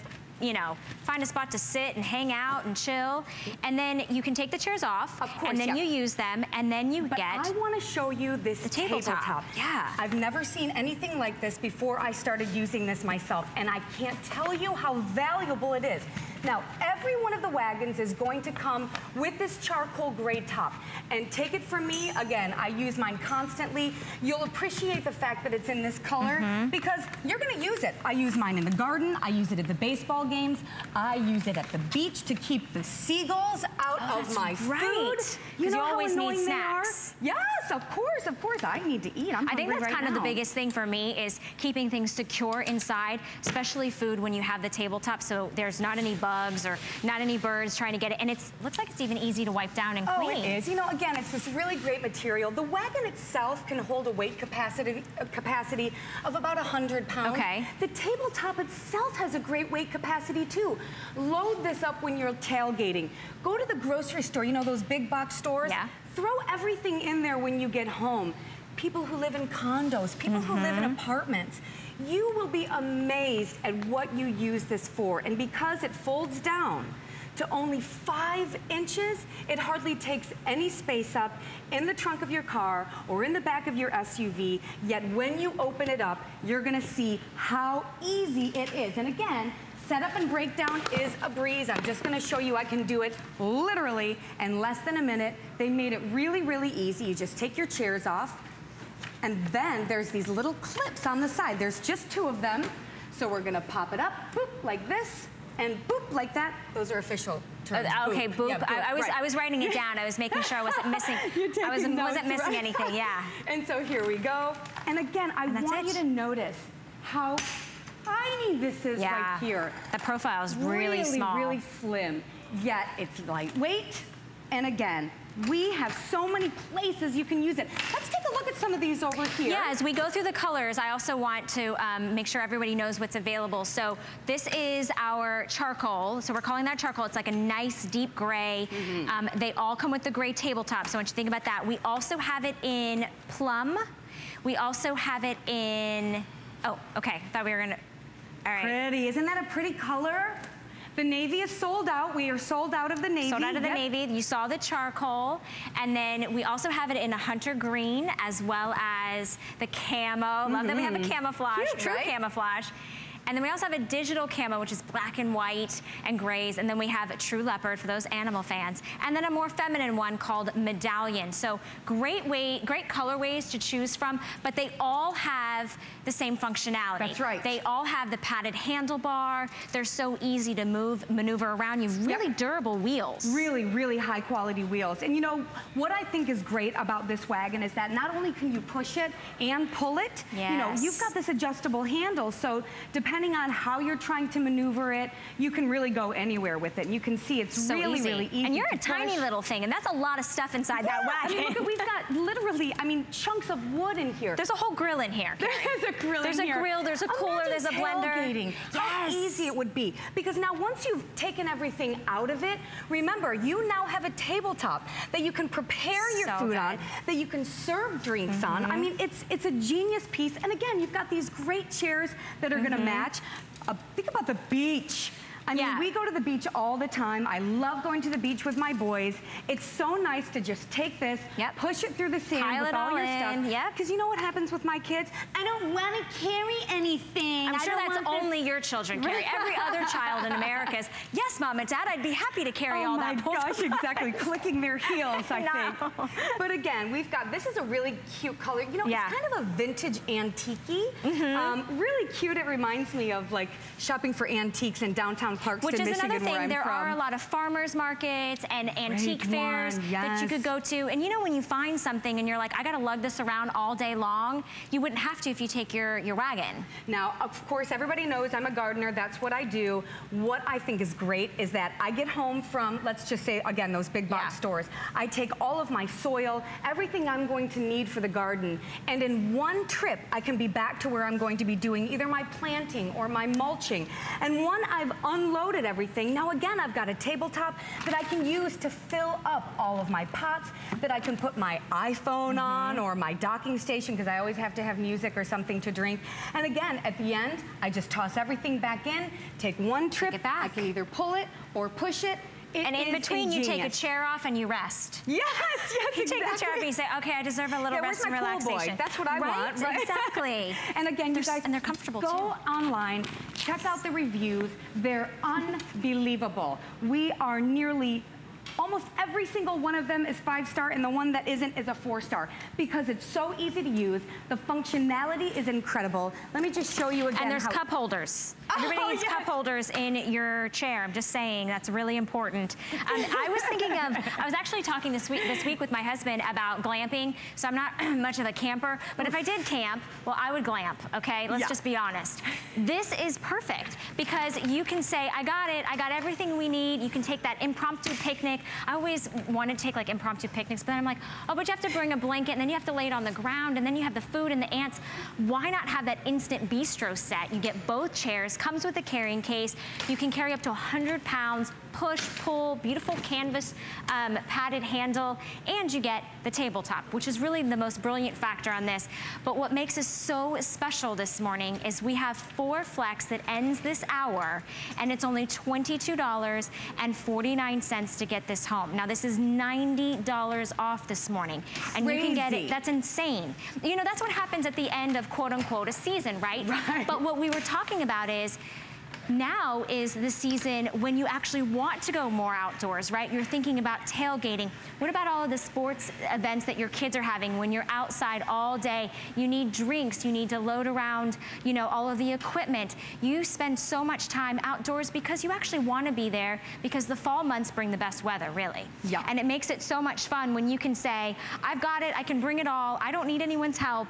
you know, find a spot to sit and hang out and chill. And then you can take the chairs off. Of course, And then yeah. you use them. And then you But get I want to show you this the tabletop. Yeah. I've never seen anything like this before I started using this myself, and I can't tell you how valuable it is. Now, every one of the wagons is going to come with this charcoal gray top. And take it from me, again, I use mine constantly. You'll appreciate the fact that it's in this color Mm-hmm. because you're gonna use it. I use mine in the garden, I use it at the baseball games, I use it at the beach to keep the seagulls out Oh, of my right. food. You you know how always need annoying they are? snacks. Yes, of course, of course. I need to eat. I'm I think that's right kind of the biggest thing for me is keeping things secure inside, especially food when you have the tabletop so there's not any bugs or not any birds trying to get it. And it looks like it's even easy to wipe down and Oh, clean. it is. You know, again, it's this really great material. The wagon itself can hold a weight capacity uh, capacity of about 100 pounds. Okay. The tabletop itself has a great weight capacity too. Load this up when you're tailgating. Go to the grocery store, you know those big box stores? Yeah. Throw everything in there when you get home. People who live in condos, people who live in Mm-hmm. apartments. You will be amazed at what you use this for. And because it folds down, to only five inches, it hardly takes any space up in the trunk of your car or in the back of your SUV. Yet when you open it up, you're gonna see how easy it is. And again, setup and breakdown is a breeze. I'm just gonna show you I can do it literally in less than a minute. They made it really, really easy. You just take your chairs off, and then there's these little clips on the side. There's just two of them. So we're gonna pop it up, boop, like this, and boop, like that. Those are official terms. Uh, okay, boop. Yeah, I, I was right. I was writing it down. I was making sure I wasn't missing. I was, wasn't missing right? anything. Yeah. And so here we go. And again, I And want it. you to notice how tiny this is Yeah. right here. The profile is really, really small. really slim. Yet it's lightweight. And again, we have so many places you can use it. Let's take a look at some of these over here. Yeah, as we go through the colors, I also want to um, make sure everybody knows what's available. So this is our charcoal. So we're calling that charcoal. It's like a nice deep gray. Mm-hmm. Um, they all come with the gray tabletop, so I want you to think about that. We also have it in plum. We also have it in, oh, okay, I thought we were gonna, all right. Pretty. Isn't that a pretty color? The navy is sold out. We are sold out of the navy. Sold out of the Yep. navy. You saw the charcoal. And then we also have it in a hunter green as well as the camo. Love that we have a camouflage, Mm-hmm. Cute, true right? camouflage. And then we also have a digital camo, which is black and white and grays. And then we have a true leopard for those animal fans. And then a more feminine one called medallion. So great way, great colorways to choose from, but they all have the same functionality. That's right. They all have the padded handlebar. They're so easy to move, maneuver around. You have really Yep. durable wheels. Really, really high quality wheels. And you know, what I think is great about this wagon is that not only can you push it and pull it, you know, you've got this adjustable handle. So depending on how you're trying to maneuver it, you can really go anywhere with it. And you can see it's so really, easy. really easy. And you're a tiny little thing, and that's a lot of stuff inside that Yeah, I mean, look, at- we've got literally, I mean, chunks of wood in here. There's a whole grill in here. There's a grill in here. There's a here. grill, there's a cooler, Imagine there's a blender. tailgating, How easy it would be. Because now once you've taken everything out of it, remember, you now have a tabletop that you can prepare your So food good. on, that you can serve drinks on. Mm-hmm. I mean, it's, it's a genius piece. And again, you've got these great chairs that are gonna Mm-hmm. Match. Uh, think about the beach. I mean, Yeah. we go to the beach all the time. I love going to the beach with my boys. It's so nice to just take this, Yep. push it through the sand Pile with it all all your in, stuff. yep. Because you know what happens with my kids? I don't want to carry anything. I'm I sure that's want this- only your children carry. Every other child in America is, yes, mom and dad, I'd be happy to carry oh all my that. pulled gosh, exactly. Clicking their heels, I No. think. But again, we've got, this is a really cute color. You know, Yeah. it's kind of a vintage antique um, Really cute. It reminds me of like shopping for antiques in downtown Clarkston, Which is Michigan, another thing. There from. are a lot of farmers markets and antique Great fairs one, that you could go to. And you know when you find something and you're like, I gotta lug this around all day long, you wouldn't have to if you take your, your wagon. Now, of course, everybody knows I'm a gardener. That's what I do. What I think is great is that I get home from, let's just say, again, those big box Yeah. stores. I take all of my soil, everything I'm going to need for the garden, and in one trip, I can be back to where I'm going to be doing either my planting or my mulching. And one, I've unloaded everything. Now, again, I've got a tabletop that I can use to fill up all of my pots, that I can put my iPhone mm-hmm. on or my docking station, because I always have to have music or something to drink. And again, at the end, I just toss everything back in, take one trip, it back. I can either pull it or push it. It and in between, you take a chair off and you rest. Yes, yes, You take the chair off and you say, okay, I deserve a little Yeah, rest and my pool boy? relaxation. That's what I right? want, right? Exactly. and again, They're you guys, and they're comfortable go too. online, check out the reviews. They're unbelievable. We are nearly Almost every single one of them is five star, and the one that isn't is a four star because it's so easy to use. The functionality is incredible. Let me just show you again. And there's cup holders. Oh, Everybody needs yes. cup holders in your chair. I'm just saying that's really important. Um, I was thinking of, I was actually talking this week, this week with my husband about glamping. So I'm not much of a camper, but if I did camp, well, I would glamp, okay? Let's Yeah. just be honest. This is perfect because you can say, I got it, I got everything we need. You can take that impromptu picnic. I always want to take like impromptu picnics, but then I'm like, oh, but you have to bring a blanket and then you have to lay it on the ground and then you have the food and the ants. Why not have that instant bistro set? You get both chairs, comes with a carrying case. You can carry up to 100 pounds, push, pull, beautiful canvas um, padded handle, and you get the tabletop, which is really the most brilliant factor on this. But what makes us so special this morning is we have four flex that ends this hour, and it's only $22.49 to get this home. Now, this is $90 off this morning, and you can get it. That's insane. You know, that's what happens at the end of quote unquote a season, right? Right. But what we were talking about is now is the season when you actually want to go more outdoors, right? You're thinking about tailgating. What about all of the sports events that your kids are having when you're outside all day? You need drinks, you need to load around, you know, all of the equipment. You spend so much time outdoors because you actually want to be there because the fall months bring the best weather, really. Yeah. And it makes it so much fun when you can say, I've got it, I can bring it all, I don't need anyone's help.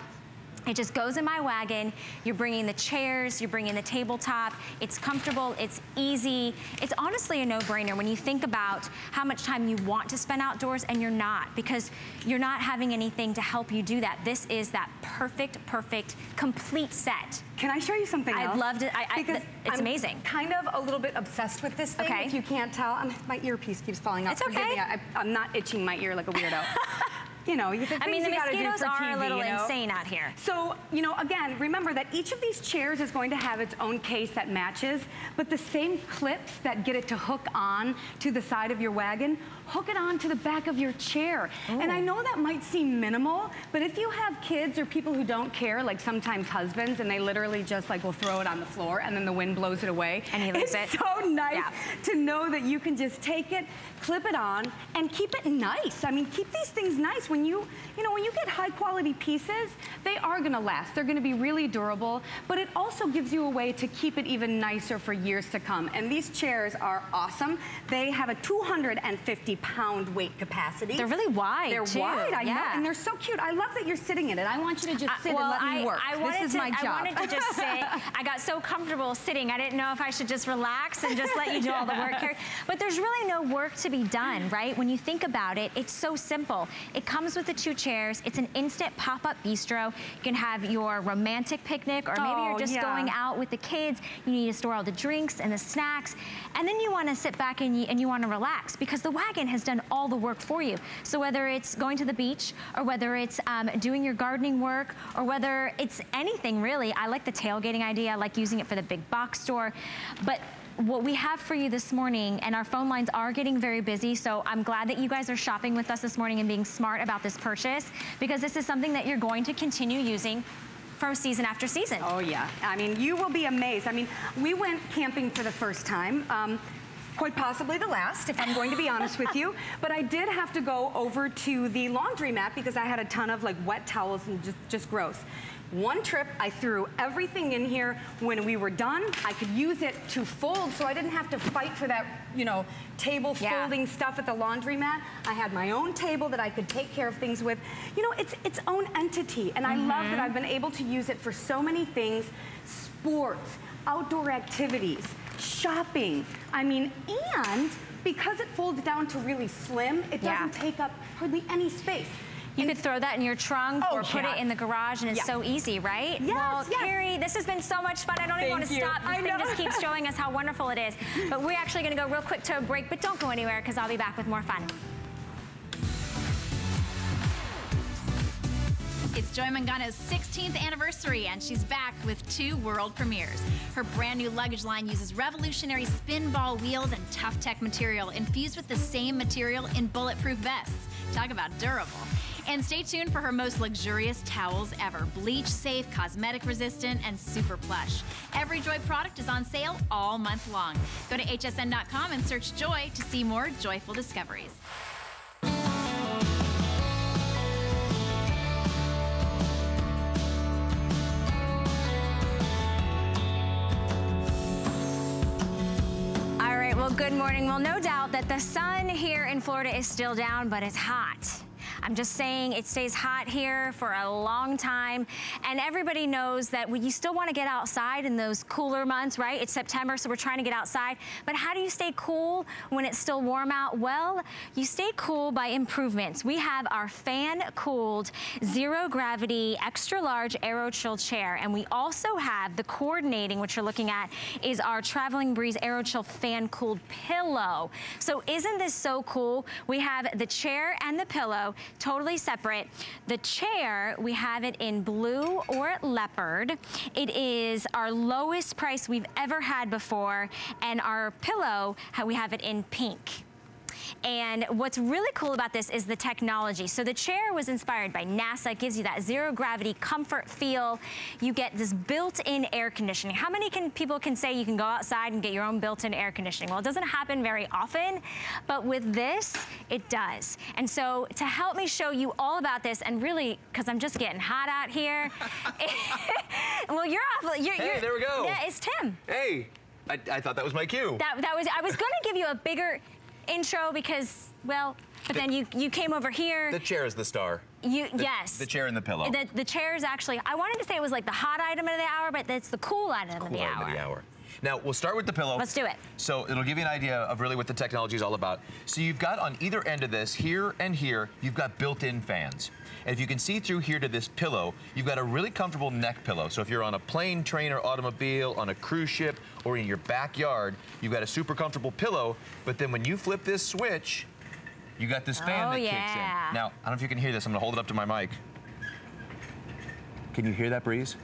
It just goes in my wagon. You're bringing the chairs, you're bringing the tabletop. It's comfortable, it's easy. It's honestly a no-brainer when you think about how much time you want to spend outdoors and you're not because you're not having anything to help you do that. This is that perfect, perfect, complete set. Can I show you something I'd else? love to- I- I- because it's I'm amazing. kind of a little bit obsessed with this thing. Okay. If you can't tell, I'm, my earpiece keeps falling off. It's okay. I, I'm not itching my ear like a weirdo. you know, the things I mean, the you mosquitoes are a little you know? insane out here. So, you know, again, remember that each of these chairs is going to have its own case that matches, but the same clips that get it to hook on to the side of your wagon, hook it on to the back of your chair. And I oh. know that might seem minimal, but if you have kids or people who don't care, like sometimes husbands, and they literally just like will throw it on the floor and then the wind blows it away. And he leaves it's it. so nice Yeah. to know that you can just take it, clip it on, and keep it nice. I mean, keep these things nice. When you, you know, when you get high quality pieces, they are gonna last. They're gonna be really durable, but it also gives you a way to keep it even nicer for years to come. And these chairs are awesome. They have a 250 pound weight capacity. They're really wide, They're too. wide, I know, Yeah. and they're so cute. I love that you're sitting in it. I want you to just Uh, sit well, and let me work. I this is to, my job. I wanted to just sit. I got so comfortable sitting. I didn't know if I should just relax and just let you do all the work here. But there's really no work to be done, right? When you think about it, it's so simple. It comes with the two chairs. It's an instant pop-up bistro. You can have your romantic picnic, or maybe Oh, you're just yeah. going out with the kids. You need to store all the drinks and the snacks. And then you want to sit back and you, and you want to relax because the wagon has done all the work for you. So whether it's going to the beach or whether it's um, doing your gardening work or whether it's anything really, I like the tailgating idea. I like using it for the big box store. But what we have for you this morning, and our phone lines are getting very busy, so I'm glad that you guys are shopping with us this morning and being smart about this purchase, because this is something that you're going to continue using from season after season. Oh yeah, I mean, you will be amazed. I mean, we went camping for the first time. Um, quite possibly the last, if I'm going to be honest with you. But I did have to go over to the laundromat because I had a ton of like wet towels and just, just gross. One trip, I threw everything in here. When we were done, I could use it to fold so I didn't have to fight for that, you know, table Yeah. folding stuff at the laundromat. I had my own table that I could take care of things with. You know, it's its own entity. And I love that mm-hmm. I've been able to use it for so many things. Sports, outdoor activities, shopping. I mean, and because it folds down to really slim, it doesn't take up hardly any space. You could throw that in your trunk Oh, or put yeah. it in the garage and it's Yeah. so easy, right? Yes, well, yes. Carrie, this has been so much fun. I don't even want to you. stop. This I thing know. just keeps showing us how wonderful it is. But we're actually going to go real quick to a break, but don't go anywhere because I'll be back with more fun. It's Joy Mangano's 16th anniversary, and she's back with two world premieres. Her brand new luggage line uses revolutionary spin ball wheels and tough tech material infused with the same material in bulletproof vests. Talk about durable. And stay tuned for her most luxurious towels ever bleach safe, cosmetic resistant, and super plush. Every Joy product is on sale all month long. Go to hsn.com and search Joy to see more joyful discoveries. Well, good morning. Well, no doubt that the sun here in Florida is still down, but it's hot. I'm just saying it stays hot here for a long time. And everybody knows that we, you still want to get outside in those cooler months, right? It's September, so we're trying to get outside. But how do you stay cool when it's still warm out? Well, you stay cool by improvements. We have our fan-cooled, zero-gravity, extra-large Aero Chill chair. And we also have the coordinating, which you're looking at, is our Traveling Breeze Aero Chill fan-cooled pillow. So isn't this so cool? We have the chair and the pillow totally separate. The chair, we have it in blue or leopard. It is our lowest price we've ever had before. And our pillow, we have it in pink. And what's really cool about this is the technology. So the chair was inspired by NASA. It gives you that zero gravity comfort feel. You get this built-in air conditioning. How many can, people can say you can go outside and get your own built-in air conditioning? Well, it doesn't happen very often, but with this, it does. And so to help me show you all about this, and really, because I'm just getting hot out here. well, you're off. You're, Hey, you're- there we go. Yeah, it's Tim. Hey, I, I thought that was my cue. That, that was, I was gonna give you a bigger intro because, well, but then you, you came over here. the chair is the star. You, The- yes. The chair and the pillow. The, the chair is actually, I wanted to say it was like the hot item of the hour, but it's the cool item of Cool the item hour. of the hour. Now, we'll start with the pillow. Let's do it. So it'll give you an idea of really what the technology is all about. So you've got on either end of this, here and here, you've got built-in fans. And if you can see through here to this pillow, you've got a really comfortable neck pillow. So if you're on a plane, train, or automobile, on a cruise ship, or in your backyard, you've got a super comfortable pillow. But then when you flip this switch, you got this fan Oh, that yeah. kicks in. Now, I don't know if you can hear this. I'm gonna hold it up to my mic. Can you hear that breeze?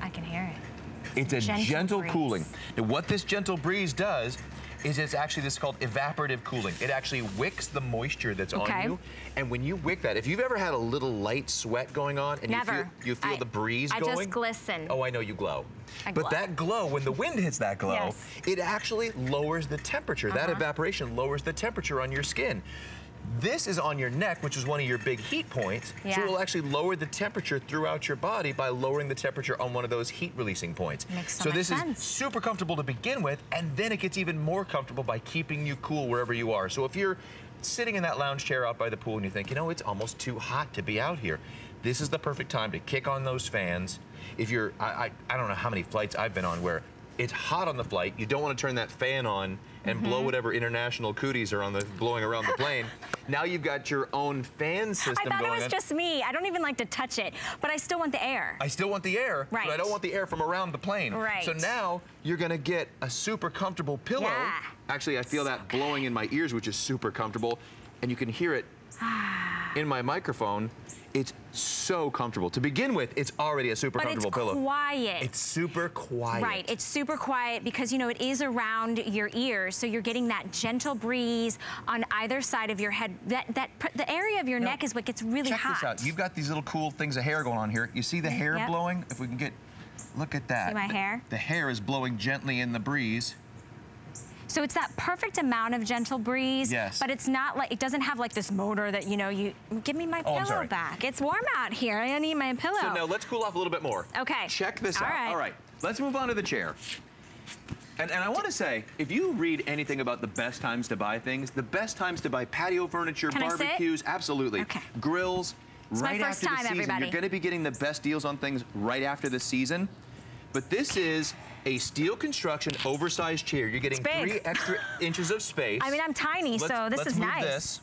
I can hear it. It's a Gentle gentle, cooling. Now, what this gentle breeze does is it's actually this is called evaporative cooling. It actually wicks the moisture that's Okay. on you. And when you wick that, if you've ever had a little light sweat going on and Never. you feel, you feel I- the breeze I going. just glisten. Oh, I know you glow. I But glow. that glow, when the wind hits that glow, Yes. it actually lowers the temperature. That Uh-huh. evaporation lowers the temperature on your skin. This is on your neck, which is one of your big heat points. Yeah. So it will actually lower the temperature throughout your body by lowering the temperature on one of those heat releasing points. Makes so so this sense. is super comfortable to begin with, and then it gets even more comfortable by keeping you cool wherever you are. So if you're sitting in that lounge chair out by the pool and you think, you know, it's almost too hot to be out here, this is the perfect time to kick on those fans. If you're, I, I, I don't know how many flights I've been on where it's hot on the flight, you don't want to turn that fan on and Mm-hmm. blow whatever international cooties are on the blowing around the plane. now you've got your own fan system I thought it was on. just me. I don't even like to touch it, but I still want the air. I still want the air, Right. but I don't want the air from around the plane. Right. So now you're gonna get a super comfortable pillow. Yeah. Actually, I feel that blowing in my ears, which is super comfortable, and you can hear it in my microphone. It's so comfortable. To begin with, it's already a super but comfortable it's pillow. quiet. It's super quiet. Right, it's super quiet because, you know, it is around your ears, so you're getting that gentle breeze on either side of your head. That, that The area of your Now, neck is what gets really Check hot. this out. You've got these little cool things of hair going on here. You see the hair Yep. blowing? If we can get, look at that. See my The- hair? The hair is blowing gently in the breeze. So it's that perfect amount of gentle breeze, Yes. but it's not like, it doesn't have like this motor that, you know, you, give me my Oh, pillow back. It's warm out here, I need my pillow. So now let's cool off a little bit more. Okay. Check this All out. right. All right. Let's move on to the chair. And, and I want to say, if you read anything about the best times to buy things, the best times to buy patio furniture, Can barbecues, absolutely. Okay. Grills, It's right after time, the season. everybody. You're going to be getting the best deals on things right after the season. But this is a steel construction oversized chair. You're getting three extra inches of space. I mean, I'm tiny, Let's- so this let's is move nice. This.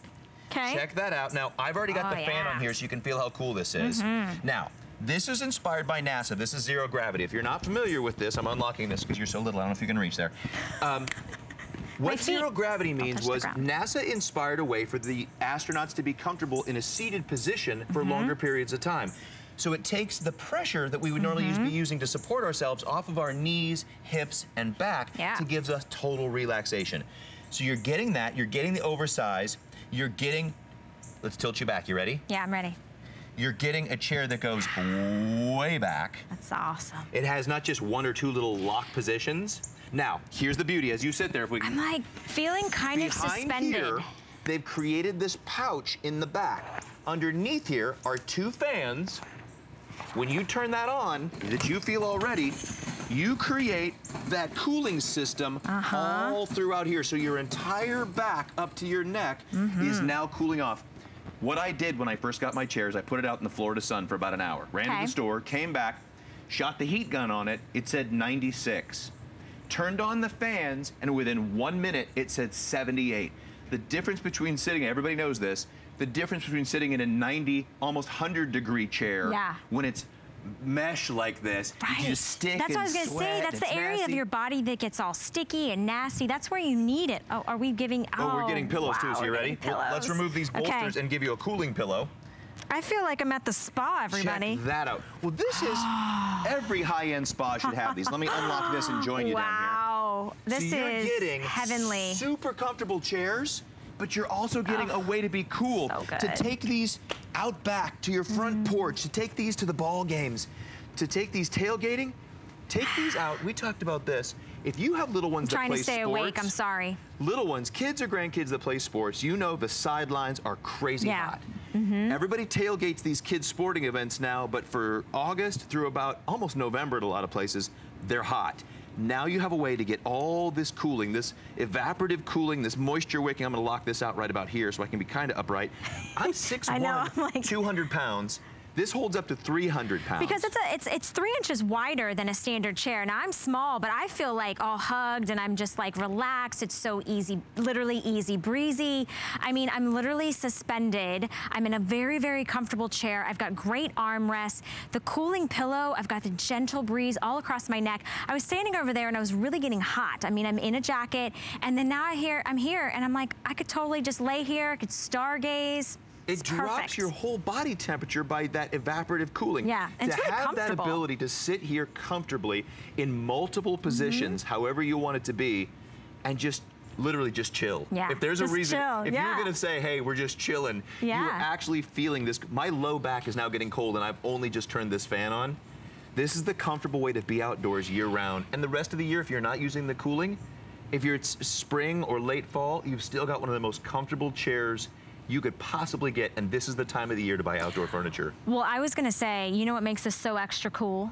Okay. Check that out. Now, I've already got Oh, the fan yeah. on here so you can feel how cool this is. Mhm. Now, this is inspired by NASA. This is zero gravity. If you're not familiar with this, I'm unlocking this because you're so little. I don't know if you can reach there. Um, what zero gravity means was. NASA inspired a way for the astronauts to be comfortable in a seated position for Mhm. longer periods of time. So it takes the pressure that we would normally use, be Mhm. using to support ourselves off of our knees, hips, and back Yeah. to give us total relaxation. So you're getting that, you're getting the oversize, you're getting, let's tilt you back, you ready? Yeah, I'm ready. You're getting a chair that goes way back. That's awesome. It has not just one or two little lock positions. Now, here's the beauty. As you sit there, if we I'm like feeling kind of suspended. here, they've created this pouch in the back. Underneath here are two fans. When you turn that on, that you feel already, you create that cooling system Uh-huh. all throughout here. So your entire back up to your neck is Mhm. now cooling off. What I did when I first got my chairs, I put it out in the Florida sun for about an hour. Ran to the store, came back, shot the heat gun on it. It said 96. Turned on the fans, and within one minute, it said 78. The difference between sitting, everybody knows this, the difference between sitting in a 90, almost 100 degree chair Yeah. when it's mesh like this, you just stick That's what I was gonna say. That's the area of your body that gets all sticky and nasty. That's where you need it. Oh, are we giving? Oh, we're oh, getting pillows too, wow, so you ready? Well, let's remove these Okay. bolsters and give you a cooling pillow. I feel like I'm at the spa, everybody. Check that out. Well, this is, every high-end spa should have these. Let me unlock this and join you down here. Wow, this so is getting heavenly. super comfortable chairs, but you're also getting a way to be cool. so To take these out back to your front Mm. porch, to take these to the ball games, to take these tailgating, take these out. We talked about this. If you have little ones I'm trying that play to stay sports, awake. I'm sorry. little ones, kids or grandkids that play sports, you know the sidelines are crazy Yeah. hot. Mm-hmm. Everybody tailgates these kids' sporting events now, but for August through about almost November at a lot of places, they're hot. Now you have a way to get all this cooling, this evaporative cooling, this moisture wicking. I'm gonna lock this out right about here so I can be kind of upright. I'm 6'1", I know, I'm like- 200 pounds. This holds up to 300 pounds. Because it's a, it's it's three inches wider than a standard chair. Now I'm small, but I feel like all hugged and I'm just like relaxed. It's so easy, literally easy breezy. I mean, I'm literally suspended. I'm in a very very comfortable chair. I've got great armrests, the cooling pillow. I've got the gentle breeze all across my neck. I was standing over there and I was really getting hot. I mean, I'm in a jacket, and then now I hear I'm here, and I'm like, I could totally just lay here. I could stargaze. It It's drops perfect. your whole body temperature by that evaporative cooling. Yeah, and to it's really have that ability to sit here comfortably in multiple positions, Mm-hmm. however you want it to be, and just literally just chill. Yeah, If there's just a reason, chill, if yeah. you're gonna say, hey, we're just chilling, Yeah. you're actually feeling this. My low back is now getting cold, and I've only just turned this fan on. This is the comfortable way to be outdoors year round. And the rest of the year, if you're not using the cooling, if you're it's spring or late fall, you've still got one of the most comfortable chairs you could possibly get, and this is the time of the year to buy outdoor furniture. Well, I was gonna say, you know what makes this so extra cool?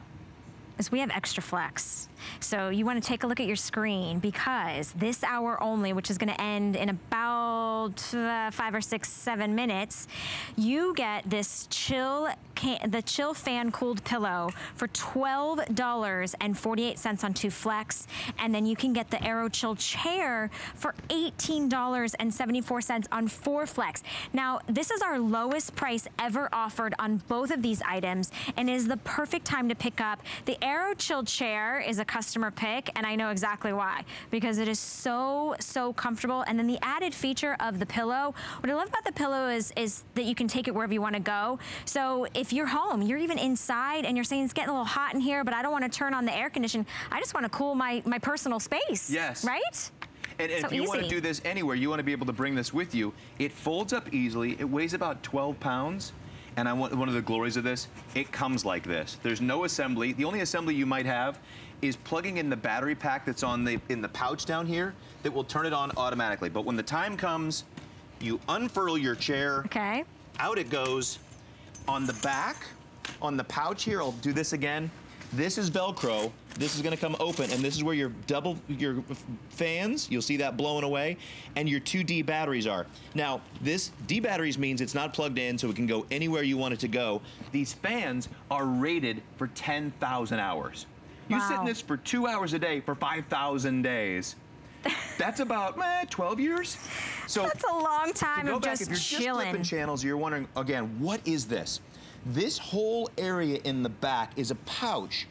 Is we have extra flex. So you wanna take a look at your screen because this hour only, which is gonna end in about uh, five or six, seven minutes, you get this chill, the chill fan cooled pillow for $12.48 on two flex. And then you can get the Aero Chill chair for $18.74 on four flex. Now, this is our lowest price ever offered on both of these items and is the perfect time to pick up. The Aero Chill chair is a customer pick and I know exactly why because it is so, so comfortable. And then the added feature of the pillow. What I love about the pillow is, is that you can take it wherever you want to go. So if you're home, you're even inside and you're saying it's getting a little hot in here, but I don't want to turn on the air conditioning. I just want to cool my, my personal space. Yes. Right? And, and So if you want to do this anywhere, you want to be able to bring this with you. It folds up easily. It weighs about 12 pounds. And I want one of the glories of this, it comes like this. There's no assembly. The only assembly you might have is plugging in the battery pack that's on the in the pouch down here that will turn it on automatically. But when the time comes, you unfurl your chair. Okay. Out it goes. On the back, on the pouch here, I'll do this again. This is Velcro. This is gonna come open, and this is where your double, your fans, you'll see that blowing away, and your two D batteries are. Now, this D batteries means it's not plugged in, so it can go anywhere you want it to go. These fans are rated for 10,000 hours. You sit in this for two hours a day for 5,000 days. That's about eh, 12 years. So That's a long time to go of back, just if you're just chilling. flipping channels, you're wondering again, what is this? This whole area in the back is a pouch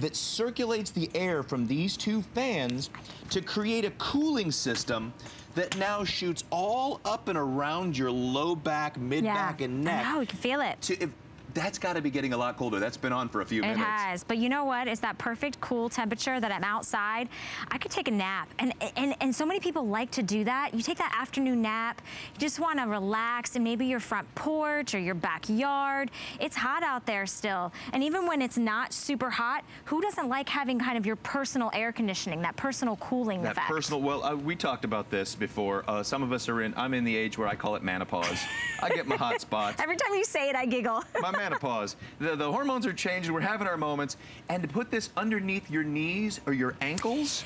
that circulates the air from these two fans to create a cooling system that now shoots all up and around your low back, mid back, and neck. Know, you can feel it. To, if, that's got to be getting a lot colder. That's been on for a few It minutes. It has, but you know what? It's that perfect cool temperature that I'm outside. I could take a nap, and and and so many people like to do that. You take that afternoon nap, you just want to relax, and maybe your front porch or your backyard. It's hot out there still, and even when it's not super hot, who doesn't like having kind of your personal air conditioning, that personal cooling That effect? personal, well, uh, we talked about this before. Uh, some of us are in, I'm in the age where I call it menopause. I get my hot spots. Every time you say it, I giggle. my menopause. The, the hormones are changing. We're having our moments. And to put this underneath your knees or your ankles,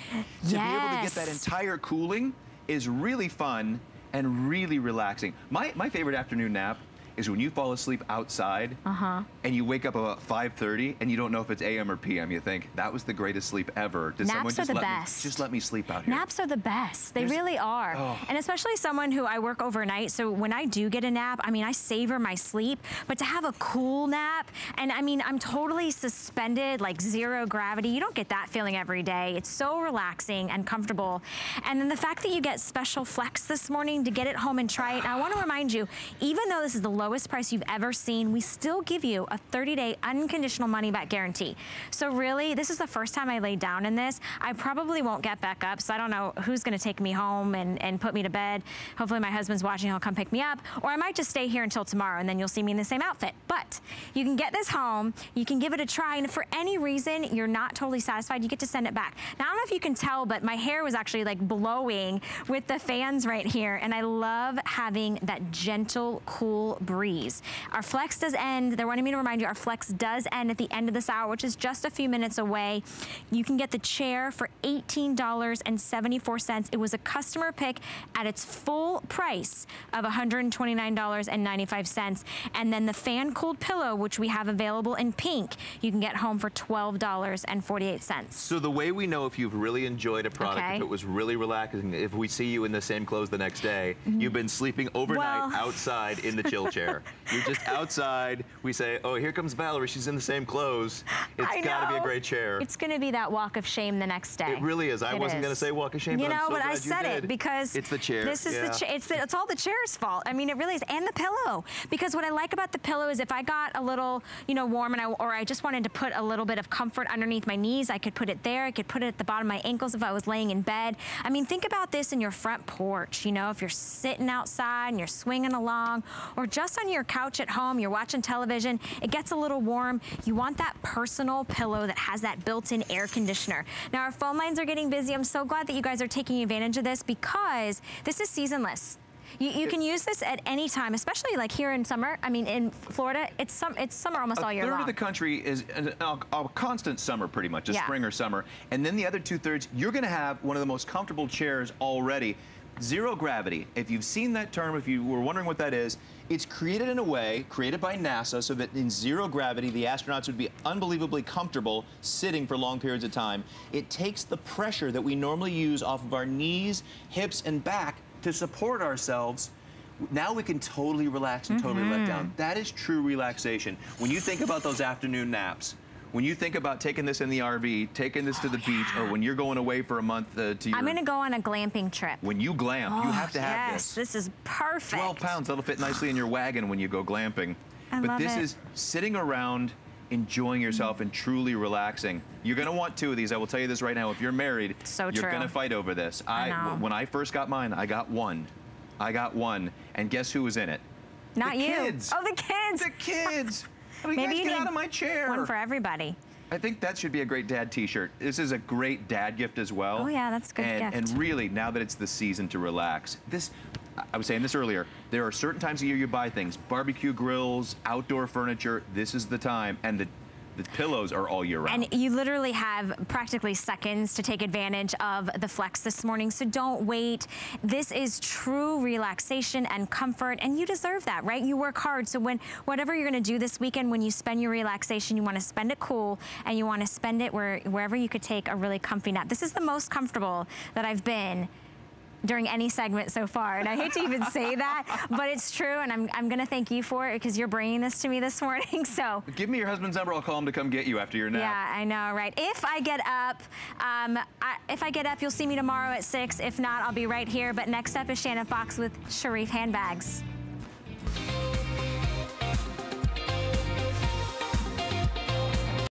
to be able to get that entire cooling is really fun and really relaxing. My, my favorite afternoon nap is when you fall asleep outside Uh-huh. And you wake up about 5.30 and you don't know if it's AM or PM. You think, that was the greatest sleep ever. Did someone Naps are just the let best. Me, just let me sleep out here? Naps are the best. They There's- really are. Oh. And especially someone who I work overnight. So when I do get a nap, I mean, I savor my sleep. But to have a cool nap, and I mean, I'm totally suspended, like zero gravity. You don't get that feeling every day. It's so relaxing and comfortable. And then the fact that you get special flex this morning to get it home and try it. And I want to remind you, even though this is the lowest price you've ever seen, we still give you a 30-day unconditional money-back guarantee. So really, this is the first time I laid down in this. I probably won't get back up, so I don't know who's going to take me home and, and put me to bed. Hopefully my husband's watching, he'll come pick me up. Or I might just stay here until tomorrow, and then you'll see me in the same outfit. But you can get this home, you can give it a try, and if for any reason you're not totally satisfied, you get to send it back. Now, I don't know if you can tell, but my hair was actually like blowing with the fans right here, and I love having that gentle, cool breeze. Our flex does end, they're wanting me to remind you, our flex does end at the end of this hour, which is just a few minutes away. You can get the chair for $18.74. It was a customer pick at its full price of $129.95. And then the fan-cooled pillow, which we have available in pink, you can get home for $12.48. So the way we know if you've really enjoyed a product, Okay. if it was really relaxing, if we see you in the same clothes the next day, you've been sleeping overnight Well- outside in the chill chair. You're just outside. We say, oh, here comes Valerie. She's in the same clothes. It's got to be a great chair. It's going to be that walk of shame the next day. It really is. I It wasn't going to say walk of shame, You but know, so but I said it because it's the chair. This is yeah. the chair. it's the, it's all the chair's fault. I mean, it really is, and the pillow. Because what I like about the pillow is if I got a little, you know, warm and I or I just wanted to put a little bit of comfort underneath my knees, I could put it there. I could put it at the bottom of my ankles if I was laying in bed. I mean, think about this in your front porch. You know, if you're sitting outside and you're swinging along, or just on your couch at home, you're watching television. It gets a little warm. You want that personal pillow that has that built-in air conditioner. Now our phone lines are getting busy. I'm so glad that you guys are taking advantage of this because this is seasonless. You, you can use this at any time, especially like here in summer. I mean, in Florida, it's some it's summer almost all year long. A third of the country is a, a- a constant summer, pretty much, a Yeah. spring or summer. And then the other two thirds, you're going to have one of the most comfortable chairs already. Zero gravity. If you've seen that term, if you were wondering what that is, it's created in a way, created by NASA, so that in zero gravity, the astronauts would be unbelievably comfortable sitting for long periods of time. It takes the pressure that we normally use off of our knees, hips, and back to support ourselves now we can totally relax and totally let mm-hmm. down. That is true relaxation. When you think about those afternoon naps, when you think about taking this in the RV, taking this to the beach, or when you're going away for a month uh, to your... I'm gonna go on a glamping trip. When you glamp, you Oh, have to have yes, this. Yes, this is perfect. 12 pounds, that'll fit nicely in your wagon when you go glamping. I but this it. is sitting around, enjoying yourself and truly relaxing. You're gonna want two of these. I will tell you this right now. If you're married, So you're gonna fight over this. I know. When I first got mine, I got one. I got one, and guess who was in it? Not the you. Kids. Oh, the kids. The kids. I mean, Maybe guys, get out of my chair. One for everybody. I think that should be a great dad t-shirt. This is a great dad gift as well. Oh, yeah, that's a good and, gift. And really, now that it's the season to relax, this, I was saying this earlier, there are certain times of year you buy things, barbecue grills, outdoor furniture, this is the time. And the, the pillows are all year round. And you literally have practically seconds to take advantage of the Flex this morning, so don't wait. This is true relaxation and comfort, and you deserve that, right? You work hard, so when whatever you're gonna do this weekend, when you spend your relaxation, you wanna spend it cool, and you wanna spend it where, wherever you could take a really comfy nap. This is the most comfortable that I've been during any segment so far. And I hate to even say that, but it's true. And I'm, I'm going to thank you for it because you're bringing this to me this morning. So Give me your husband's number, I'll call him to come get you after your nap. yeah, I know, right? If I get up, um, I, if I get up, you'll see me tomorrow at 6. If not, I'll be right here. But next up is Shannon Fox with Sharif Handbags.